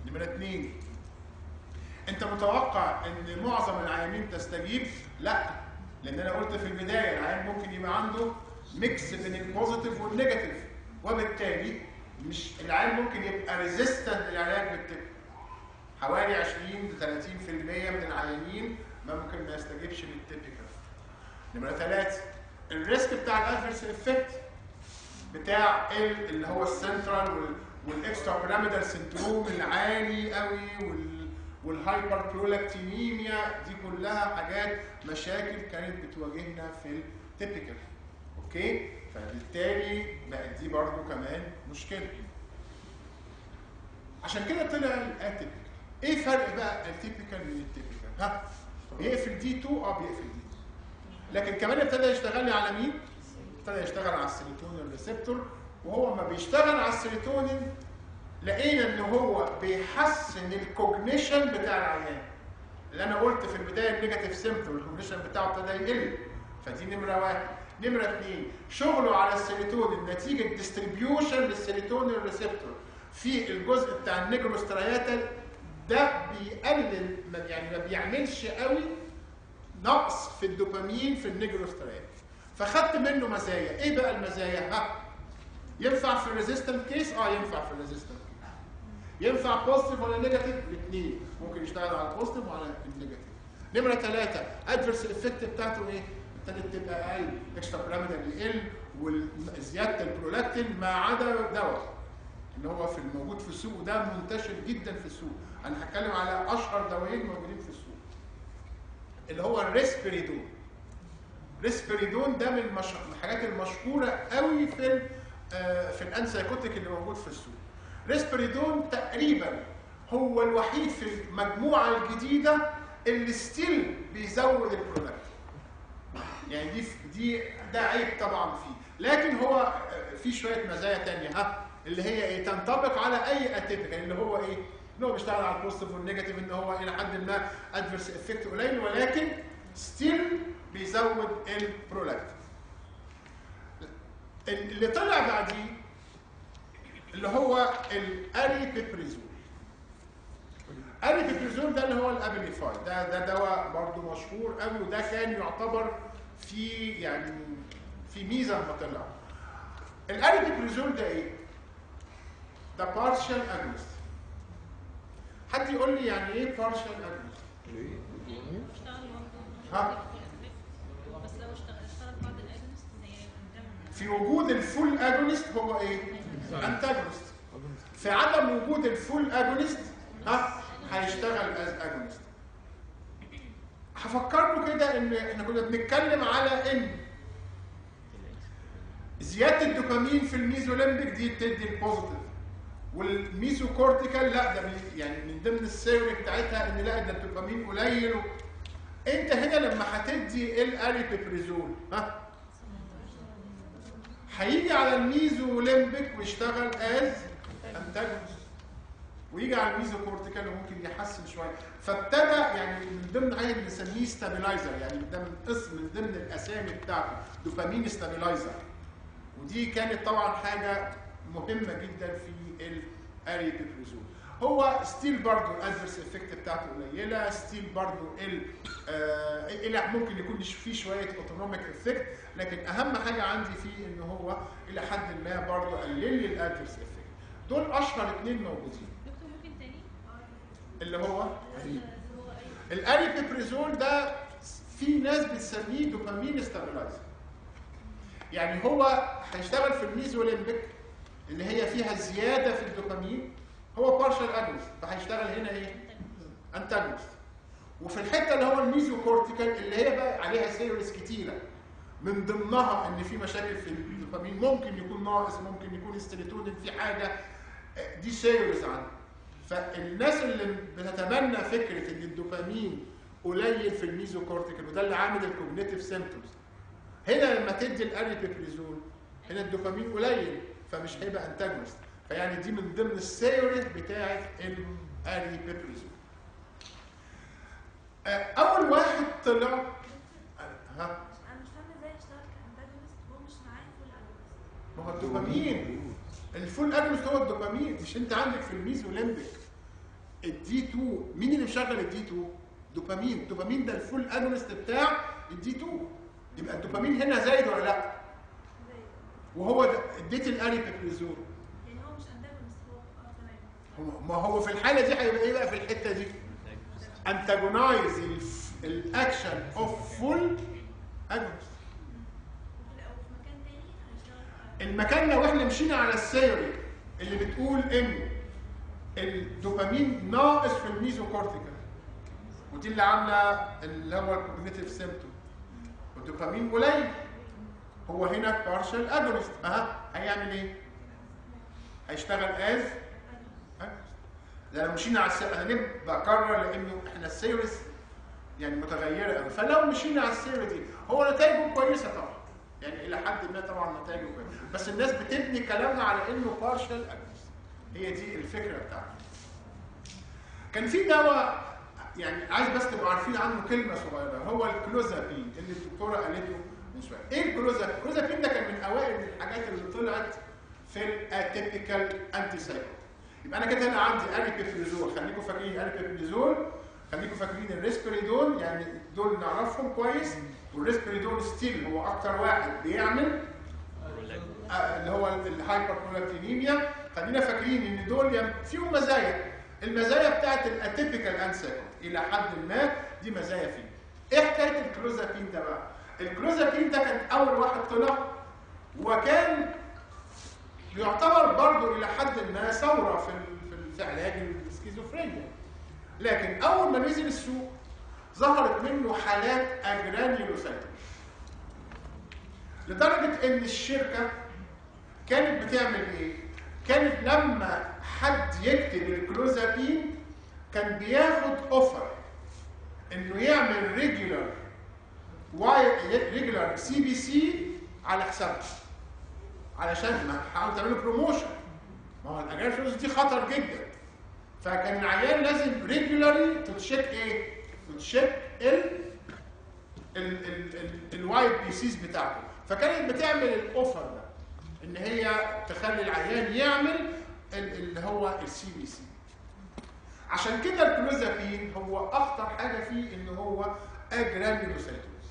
نمرة اثنين أنت متوقع إن معظم العيانين تستجيب؟ لا لأن أنا قلت في البداية العيان ممكن يبقى عنده mix بين ال positive وال negative وبالتالي مش العيان ممكن يبقى resistant للعلاج بال typical حوالي 20 ل 30% من العيانين ممكن ما يستجيبش لل typical نمرة ثلاثة ال risk بتاع ال adverse effect بتاع ال- اللي هو السنترال وال- وال extrapyramidal syndrome العالي قوي وال وال hyperprolactinemia دي كلها حاجات مشاكل كانت بتواجهنا في ال typical okay؟ فبالتالي بقت دي برضو كمان مشكلة. عشان كده طلع ال atypical إيه فرق بقى ال typical من ال atypical ها بيقفل D2 آه بيقفل D2 لكن كمان ابتدى يشتغل لي على مين؟ ابتدى يشتغل على السيروتونين receptor وهو ما بيشتغل على السيروتونين لقينا إن هو بيحسن ال cognition بتاع العيان. اللي أنا قلت في البداية ال negative symptom ال cognition بتاعه ابتدى يقل. فدي نمرة واحد. نمرة اثنين شغله على السيروتونين نتيجة distribution للسيروتونين receptor في الجزء بتاع ال nigrostriatal ده بيقلل يعني ما بيعملش قوي نقص في الدوبامين في ال nigrostriatal فخدت منه مزايا. إيه بقى المزايا؟ ها ينفع في ال resistant case آه ينفع في ال resistant ينفع positive ولا negative الاثنين. ممكن يشتغل على ال positive وعلى ال negative نمرة ثلاثة adverse effect بتاعته إيه؟ ابتدت تبقى أقل extrapyramidal يقل وزياده البرولاكتين ما عدا دواء اللي هو في الموجود في السوق وده منتشر جدا في السوق. أنا هتكلم على أشهر دوايين موجودين في السوق. اللي هو الريسبيريدون. ريسبيريدون ده من المش... الحاجات المشهورة قوي في. آه، في ال antipsychotic اللي موجود في السوق. ريسبيريدون تقريبا هو الوحيد في المجموعة الجديدة اللي still بيزود البرولاكتين يعني دي دي ده عيب طبعا فيه. لكن هو آه، في شوية مزايا تانية ها اللي هي إيه تنطبق على أي atypical اللي هو إيه إن هو بيشتغل على ال positive وال negative إن هو إلى حد ما adverse effect قليل ولكن still بيزود البرولاكتين اللي طلع بعديه اللي هو ال aripiprazole ال aripiprazole ده اللي هو ال Abilify ده ده دواء برضه مشهور قوي وده كان يعتبر في يعني في ميزه لما طلع ال aripiprazole ده إيه؟ ده partial agonist حد يقول لي يعني إيه partial برضه ها؟ في وجود ال full agonist هو إيه؟ antagonist في عدم وجود ال full agonist ها هيشتغل as agonist هفكركم كده إن إحنا كنا بنتكلم على إن زيادة الدوبامين في ال mesolimbic دي بتدي ال positive وال mesocortical لا ده يعني من ضمن ال theory بتاعتها إن لا ده الدوبامين قليل. أنت هنا لما هتدي ال aripiprazole ها هيجي على ال mesolimbic ويشتغل as antagonist ويجي على ال mesocortical وممكن يحسن شوية. فابتدى يعني من ضمن حاجة بنسميه stabilizer يعني ده من اسم من ضمن الأسامي بتاعته dopamine stabilizer ودي كانت طبعا حاجة مهمة جدا في ال aripiprazole هو still برضه ال adverse effect بتاعته قليلة still برضه ال آه ممكن يكون فيه شوية autonomic effect لكن أهم حاجة عندي فيه ان هو إلى حد ما برضه قلل لي ال adverse effect دول أشهر اثنين موجودين. اللي هو ال aripiprazole ده في ناس بتسميه dopamine stabilizer يعني هو هيشتغل في ال mesolimbic اللي هي فيها زيادة في الدوبامين. هو partial agonist فهيشتغل هنا إيه؟ antagonist وفي الحتة اللي هو ال mesocortical اللي هي بقى عليها theories كتيرة. من ضمنها إن في مشاكل في الدوبامين. ممكن يكون ناقص ممكن يكون السيروتونين في حاجة آه، دي theories عنده فالناس اللي بتتبنى فكرة إن الدوبامين قليل في ال mesocortical وده اللي عامل ال cognitive symptoms هنا لما تدي ال aripiprazole هنا الدوبامين قليل فمش هيبقى antagonist فيعني دي من ضمن ال theories بتاعه ال aripiprazole آه، أول واحد طلع ها؟ أنا مش فاهمة إزاي اشتغل ك antagonist وهو مش معايا full agonist ما هو الدوبامين. ال full agonist هو الدوبامين مش انت عندك في ال mesolimbic ال D2 مين اللي مشغل ال D2 دوبامين. الدوبامين ده ال full agonist بتاع ال D2 يبقى الدوبامين هنا زايد ولا لا؟ زي وهو اديت ال aripiprazole يعني هو مش antagonist هو تمام هو- ما هو في الحالة دي هيبقى إيه بقى في الحتة دي؟ ال- الاكشن اوف فول اجونست وفي الأول في مكان تاني هيشتغل المكان لو إحنا مشينا على ال theory اللي بتقول إن الدوبامين ناقص في ال mesocortical ودي اللي عاملة اللي هو ال cognitive symptom والدوبامين قليل. هو هنا partial agonist أها هيعمل إيه؟ هيشتغل as لو مشينا على ال theory أنا بكرر لأنه إحنا ال theories يعني متغيرة قوي فلو مشينا على ال theory دي هو نتائجه كويسة طبعا. يعني إلى حد ما طبعا نتائجه كويسة. بس الناس بتبني كلامنا على إنه partial هي دي الفكرة بتاعته كان في دواء يعني عايز بس تبقوا عارفين عنه كلمة صغيرة. هو الكلوزابين اللي الدكتورة قالته من شوية. إيه ال clozapine ال clozapine ده؟ كان من أوائل الحاجات اللي طلعت في ال atypical antipsychotic يبقى أنا كده هنا عندي aripiprazole خليكم فاكرين aripiprazole خليكم فاكرين الريسبيريدون. يعني دول نعرفهم كويس. وال risperidone still هو أكتر واحد بيعمل. اللي هو ال hyperprolactinemia خلينا فاكرين إن دول فيهم مزايا. المزايا بتاعت ال atypical antipsychotic إلى حد ما دي مزايا فيه. إيه حكاية الكلوزابين ده بقى؟ الكلوزابين ده كان أول واحد طلع وكان يعتبر برضه إلى حد ما ثورة في في علاج السكيزوفرينيا. لكن أول ما نزل السوق ظهرت منه حالات agranulocytosis لدرجة إن الشركة كانت بتعمل إيه كانت لما حد يكتب الكلوزابين كان بياخد offer انه يعمل regular واي regular CBC على حسابها علشان ما حاولوا تعملوا promotion ما هو الاجانب دي خطر جدا فكان العيان لازم regularly تتشيك إيه؟ تتشيك ال ال ال ال ال white BCs بتاعته فكانت بتعمل ال offer إن هي تخلي العيان يعمل ال- اللي هو ال CBC عشان كده الكلوزابين هو أخطر حاجة فيه إن هو agranulocytosis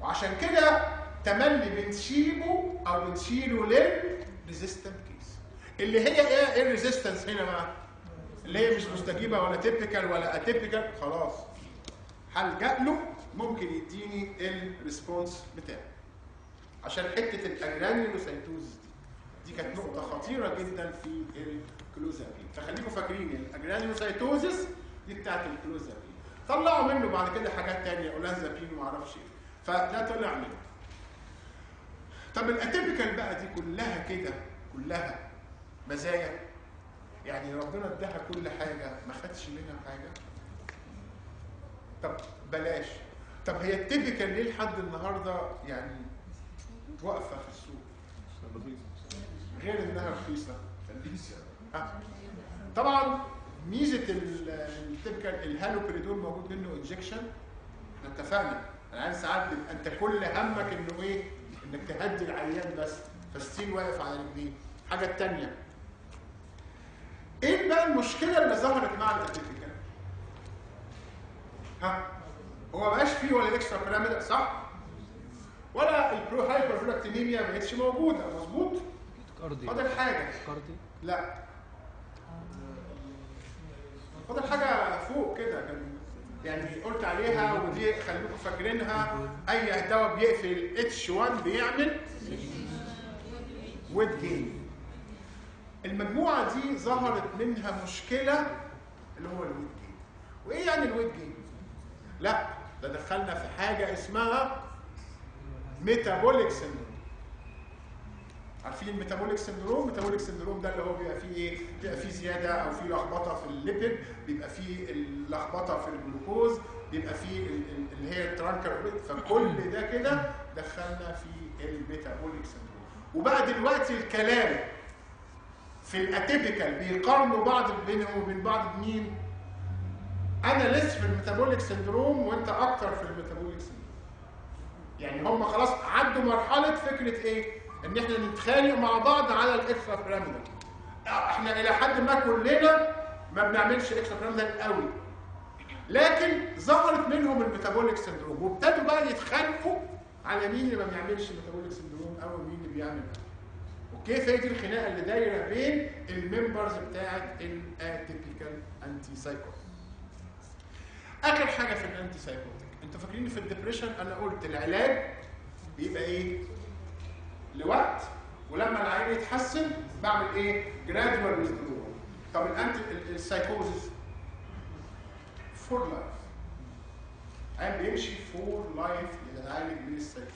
وعشان كده تملي بنشيله أو بنشيله لل resistant case اللي هي إيه؟ ال resistance هنا بقى؟ اللي هي مش مستجيبة ولا typical ولا atypical خلاص. هلجأ له ممكن يديني ال response بتاعه. عشان حتة ال agranulocytosis دي. كانت نقطة خطيرة جدا في الكلوزابين. فخليكم فاكرين ال agranulocytosis دي بتاعت الكلوزابين. طلعوا منه بعد كده حاجات تانية اولانزابين وما أعرفش إيه. فده طلع منه. طب الأتيبيكال بقى دي كلها كده كلها مزايا. يعني ربنا اداها كل حاجة ما خدش منها حاجة. طب بلاش. طب هي التيبيكال ليه لحد النهارده يعني واقفه في السوق. غير إنها رخيصة. طبعا ميزة ال- typical ال haloperidol موجود منه injection إحنا اتفقنا. العيان ساعات بيبقى أنت كل همك إنه إيه؟ إنك تهدي العيان بس. ف still واقف على رجليه. الحاجة الثانية إيه بقى المشكلة اللي ظهرت مع ال atypical ها. هو ما بقاش فيه ولا extrapyramidal صح؟ ولا ال pro hyperprolactinemia ما بقتش موجودة مظبوط؟ فاضل حاجة. cardi لا. فاضل حاجة فوق كده كان يعني قلت عليها ودي خليكم فاكرينها. أي دواء بيقفل H1 بيعمل weight gain المجموعة دي ظهرت منها مشكلة اللي هو ال weight gain وإيه يعني ال weight gain لا ده دخلنا في حاجة اسمها metabolic syndrome عارفين ال metabolic syndrome ال metabolic syndrome ده اللي هو بيبقى فيه إيه؟ بيبقى فيه زيادة أو فيه لخبطة في ال lipid بيبقى فيه اللخبطة في الجلوكوز بيبقى فيه ال- ال- اللي هي ال truncal فكل ده كده دخلنا في ال metabolic syndrome وبقى دلوقتي الكلام في ال atypical بيقارنوا بعض بينهم وبين بعض بمين؟ أنا لسه في ال metabolic syndrome وأنت أكتر في ال metabolic syndrome يعني هم خلاص عدوا مرحلة فكرة إيه؟ إن إحنا نتخانق مع بعض على ال extrapyramidal إحنا إلى حد ما كلنا ما بنعملش extrapyramidal قوي. لكن ظهرت منهم ال metabolic syndrome وابتدوا بقى يتخانقوا على مين اللي ما بيعملش metabolic syndrome أو مين اللي بيعمل. okay فهي دي الخناقة اللي دايرة بين ال members بتاعه ال atypical antipsychotic آخر حاجة في ال antipsychotic أنتوا فاكرين في ال depression أنا قلت العلاج بيبقى إيه؟ لوقت ولما العيان يتحسن بعمل إيه؟ gradual withdrawal طب ال anti ال- ال psychosis for life عيان بيمشي for life يتعالج من السايكوزس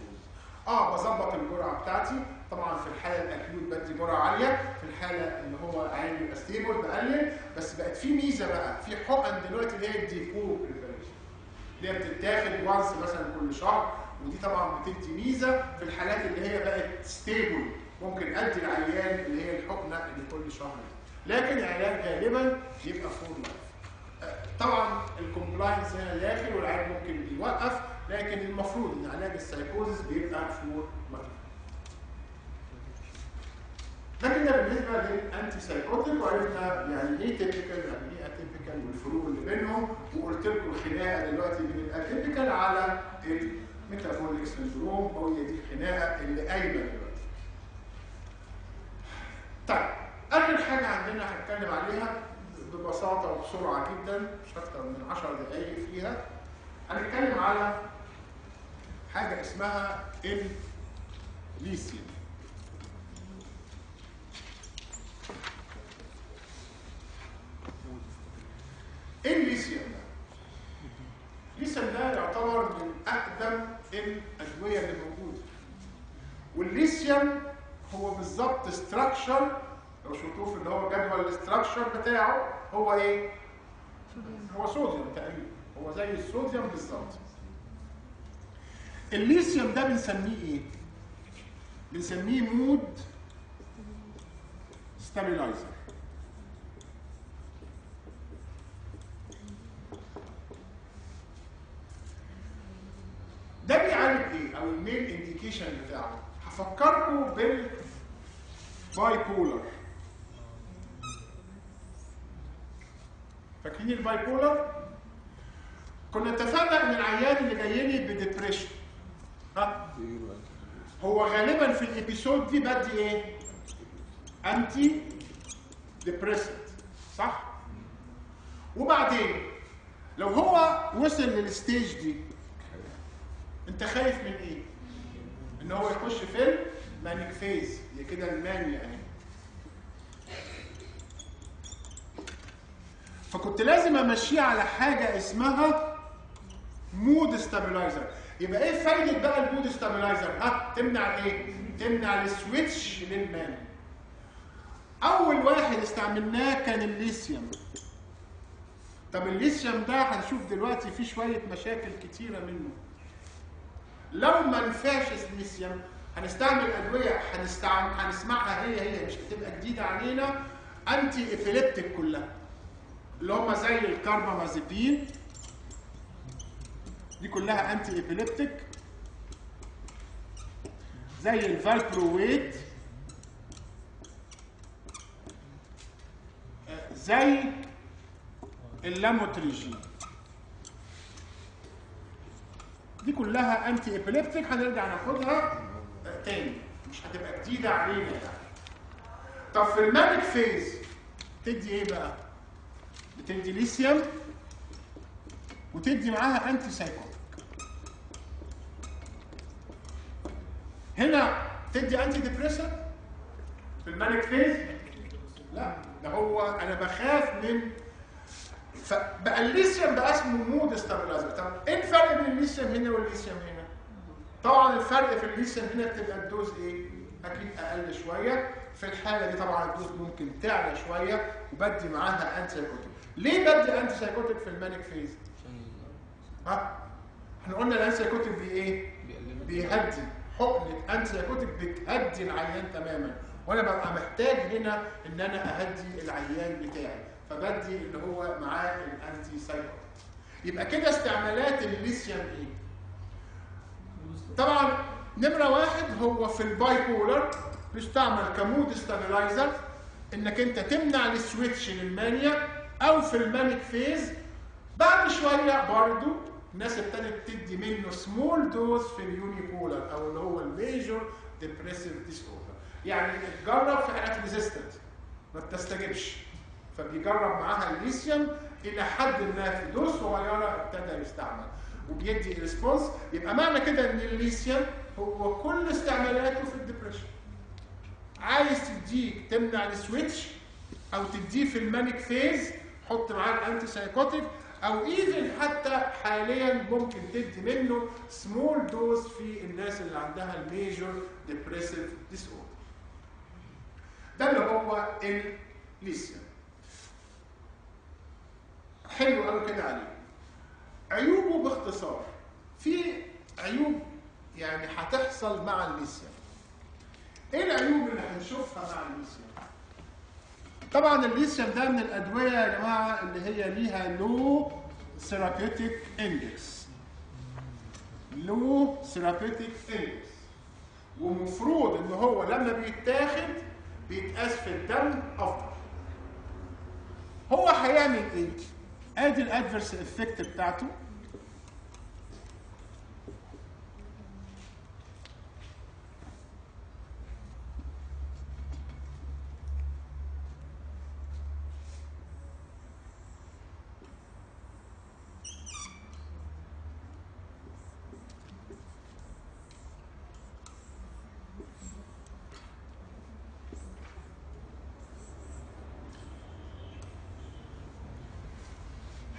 آه بظبط الجرعة بتاعتي. طبعا في الحالة ال acute بدي جرعة عالية. في الحالة اللي هو عيان يبقى stable بقلل. بس بقت في ميزة بقى. في حقن دلوقتي اللي هي preparation اللي هي بتتاخد once مثلا كل شهر ودي طبعا بتدي ميزة في الحالات اللي هي بقت stable ممكن أدي العيان اللي هي الحقنة اللي كل شهر. لكن العلاج غالبا يبقى for life طبعا ال compliance هنا داخل والعيان ممكن يوقف لكن المفروض إن علاج السايكوزس بيبقى for life ده كده بالنسبة لل antipsychotic وعرفنا يعني إيه typical يعني إيه atypical والفروق اللي بينهم وقلت لكم الخناقة دلوقتي بين ال atypical على ال metabolic syndrome وهي دي الخناقة اللي قايمة دلوقتي. طيب آخر حاجة عندنا هنتكلم عليها ببساطة وبسرعة جدا مش أكتر من 10 دقائق فيها هنتكلم على حاجة اسمها الليثيوم الليثيوم ده؟ الليثيوم ده يعتبر من اقدم الادويه اللي موجوده والليثيوم هو بالظبط structure لو شفتوه في اللي هو جدول ال structure بتاعه هو إيه؟ هو صوديوم تقريبا هو زي الصوديوم بالظبط الليثيوم ده بنسميه إيه؟ بنسميه mood stabilizer ال indication بتاعه هفكركم بال bipolar فاكرين ال bipolar كنا اتفقنا إن العيان اللي جاي لي ب depression. ها؟ هو غالبا في ال episode دي بدي إيه؟ antidepressant صح؟ وبعدين لو هو وصل لل stage دي انت خايف من إيه؟ ان هو يخش في ال manic phase. هي كده ال mania اهي فكنت لازم امشيه على حاجة اسمها mood stabilizer يبقى إيه فايدة بقى ال mood stabilizer ها تمنع إيه؟ تمنع ال switch لل mania أول واحد استعملناه كان الليثيوم. طب الليثيوم ده هنشوف دلوقتي فيه شوية مشاكل كتيرة منه. لو ما نفعش الليثيوم هنستعمل أدوية هنستعمل هنسمعها هي هي مش هتبقى جديدة علينا antiepileptic كلها اللي هم زي الكاربامازيبين دي كلها antiepileptic زي ال valproate آه، زي اللاموتريجين. دي كلها antiepileptic هنرجع ناخدها آه، تاني. مش هتبقى جديدة علينا يعني. طب في ال manic phase تدي إيه بقى؟ بتدي ليثيوم وتدي معاها antipsychotic هنا تدي antidepressant في ال manic phase؟ لا ده هو أنا بخاف من فبقى الليثيوم بقى اسمه mood stabilizer طب إيه الفرق بين الليثيوم هنا والليثيوم هنا؟ طبعا الفرق في الليثيوم هنا بتبقى ال dose إيه؟ أكيد أقل شوية. في الحالة دي طبعا ال dose ممكن تعلى شوية وبدي معاها antipsychotic ليه بدي antipsychotic في ال manic phase؟ ها؟ إحنا قلنا ال antipsychotic بي إيه؟ بيهدي. حقنه antipsychotic بتهدي العيان تماما. وأنا ببقى محتاج هنا إن أنا أهدي العيان بتاعي. فبدي اللي هو معاه ال antipsychotic يبقى كده استعمالات الليثيوم إيه؟ طبعا نمرة واحد هو في ال bipolar بيستعمل ك mood stabilizer إنك أنت تمنع ال switch لل mania أو في ال manic phase. بعد شوية برضو الناس ابتدت تدي منه small dose في ال unipolar أو اللي هو ال major depressive disorder يعني اتجرب في حالات resistant ما بتستجبش فبيجرب معاها الليثيوم إلى حد ما في dose صغيرة ابتدى يستعمل. وبيدي response يبقى معنى كده إن الليثيوم هو كل استعمالاته في ال depression عايز تديك تمنع ال switch أو تديه في ال manic phase حط معاه ال antipsychotic أو even حتى حاليا ممكن تدي منه small dose في الناس اللي عندها ال major depressive disorder ده اللي هو الليثيوم حلو قوي كده عليه. عيوبه باختصار. في عيوب يعني هتحصل مع الليثيوم إيه العيوب اللي هنشوفها مع الليثيوم طبعا الليثيوم ده من الأدوية يا جماعة اللي هي ليها low therapeutic index. low therapeutic index. ومفروض إن هو لما بيتاخد بيتقاس في الدم أفضل. هو هيعمل إيه؟ ادي الادفرس افكت بتاعته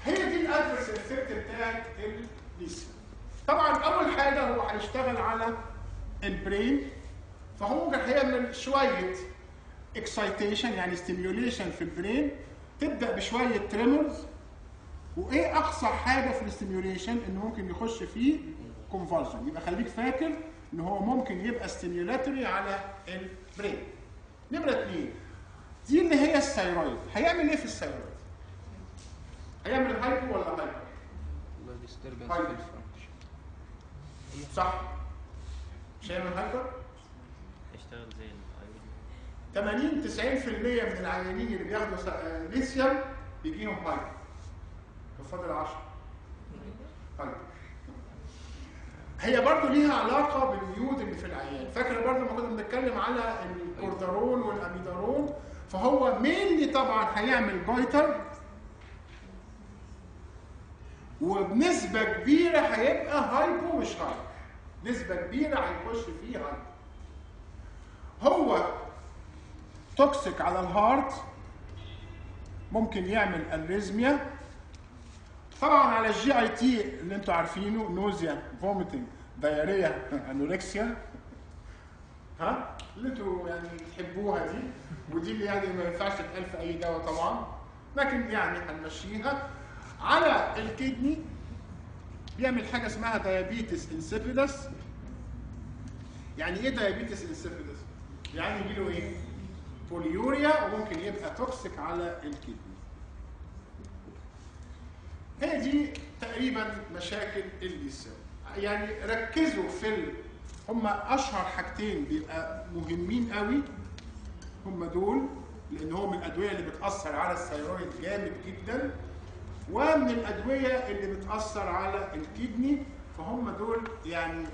هي دي ال adverse effect بتاعت الليثيوم طبعا اول حاجة هو على البرين فهو ممكن هيعمل شوية excitation يعني stimulation في ال brain تبدأ بشوية tremors وإيه أقصى حاجة في ال stimulation إنه ممكن يخش فيه convulsion يبقى خليك فاكر ان هو ممكن يبقى stimulatory على ال brain نمرة اثنين دي اللي هي ال thyroid. هيعمل إيه في ال thyroid؟ هيعمل hypo ولا ال function صح. مش هيعمل hyper يشتغل زي ال iodide 80 90% من العيانين اللي بياخدوا آه، ليثيوم بيجيهم hyper فاضل 10 hyper هي برضو ليها علاقة باليود اللي في العيان. فاكرة برضو لما كنا بنتكلم على الكوردارون والأميدارون؟ فهو mainly طبعا هيعمل goiter وبنسبة كبيرة هيبقى hypo مش hyper نسبة كبيرة هيخش فيه hypo هو toxic على ال heart ممكن يعمل arrhythmia طبعا على ال GIT اللي أنتوا عارفينه nausea vomiting diarrhea anorexia ها؟ اللي أنتوا يعني بتحبوها دي. ودي اللي يعني ما ينفعش تتقال في أي دواء طبعا. لكن يعني هنمشيها. على ال kidney بيعمل حاجة اسمها diabetes insipidus يعني إيه diabetes insipidus يعني يجي له إيه؟ polyuria وممكن يبقى toxic على ال kidney هي دي تقريبا مشاكل الليثيوم يعني ركزوا في ال... هم أشهر حاجتين بيبقى مهمين قوي. هم دول لأن هو من الأدوية اللي بتأثر على الثيرويد جامد جدا ومن الأدوية اللي بتأثر على الكدني فهم دول يعني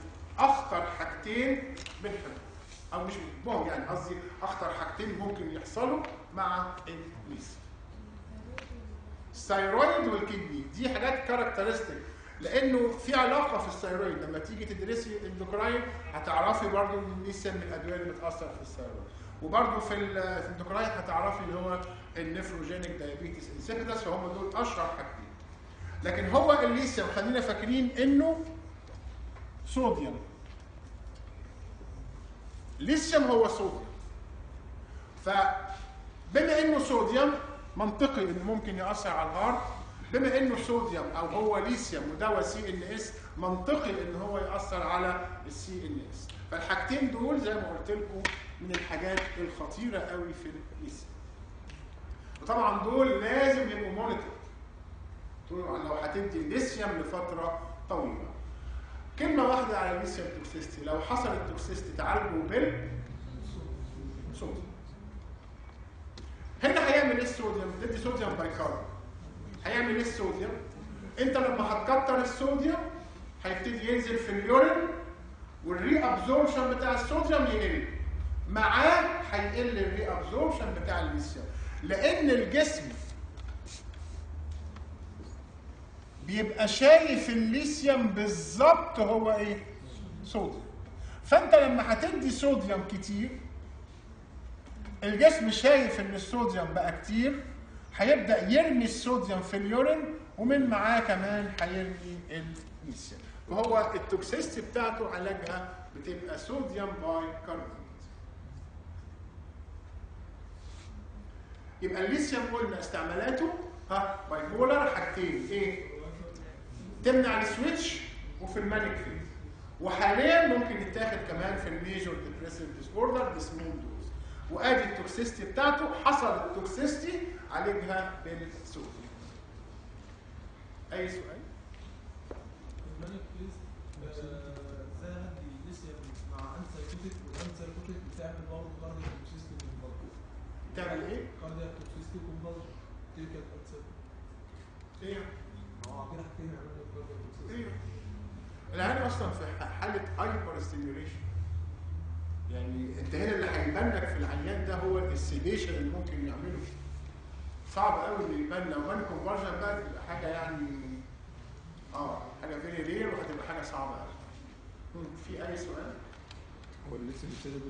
أخطر حاجتين بنحبهم. أو مش بنحبهم يعني قصدي أخطر حاجتين ممكن يحصلوا مع الليثيوم ال thyroid وال kidney دي حاجات characteristic لأنه في علاقة في ال thyroid لما تيجي تدرسي ال endocrine هتعرفي برضو الليثيوم من الأدوية اللي بتأثر في ال thyroid وبرضو في ال endocrine هتعرفي اللي هو ال nephrogenic diabetes insipidus فهم دول أشهر حاجتين. لكن هو الليثيوم خلينا فاكرين إنه صوديوم. ليثيوم هو صوديوم. فبما إنه صوديوم منطقي إنه ممكن ياثر على ال heart بما إنه صوديوم أو هو ليثيوم ودواء CNS منطقي ان هو ياثر على ال CNS فالحاجتين دول زي ما قلت لكم من الحاجات الخطيرة قوي في الليثيوم وطبعا دول لازم يبقوا monitor لو هتدي ليثيوم لفترة طويلة. كلمة واحدة على الليثيوم toxicity لو حصلت toxicity تعالجوا بال هنا هيعمل إيه الصوديوم؟ تدي صوديوم bicarb هيعمل إيه الصوديوم؟ أنت لما هتكتر الصوديوم هيبتدي ينزل في ال urine وال reabsorption بتاع الصوديوم يقل. معاه هيقل ال reabsorption بتاع الليثيوم لأن الجسم بيبقى شايف الليثيوم بالظبط هو إيه؟ صوديوم. فانت لما هتدي صوديوم كتير الجسم شايف إن الصوديوم بقى كتير هيبدأ يرمي الصوديوم في ال urine ومن معاه كمان هيرمي الليثيوم وهو ال toxicity بتاعته علاجها بتبقى صوديوم بايكاربونات يبقى الليثيوم قلنا استعمالاته ها bipolar حاجتين إيه تمنع ال switch وفي ال manic phase وحاليا ممكن يتاخد كمان في ال major depressive disorder ب small dose وآدي ال toxicity بتاعته حصل ال toxicity عالجها بالصوديوم أي سؤال؟ ال manic phase هدي ليثيوم مع antipsychotic وال antipsychotic بتعمل برضه cardiac toxicity كومبالجن تعمل إيه؟ كاردياك توكسيستي كومبالجن تيكال انسايكوتيك إيه؟ هو كده حاجتين إيه؟ العيان أصلا في حالة هايبر ستيميوليشن يعني أنت هنا اللي هيبان لك في العيان ده هو السيديشن اللي ممكن يعمله. صعب قوي اللي يبان. لو مان كونفرجن بقى تبقى حاجة يعني آه حاجة فيري رير وهتبقى حاجة صعبة قوي في أي سؤال؟ هو الليثيوم بيسبب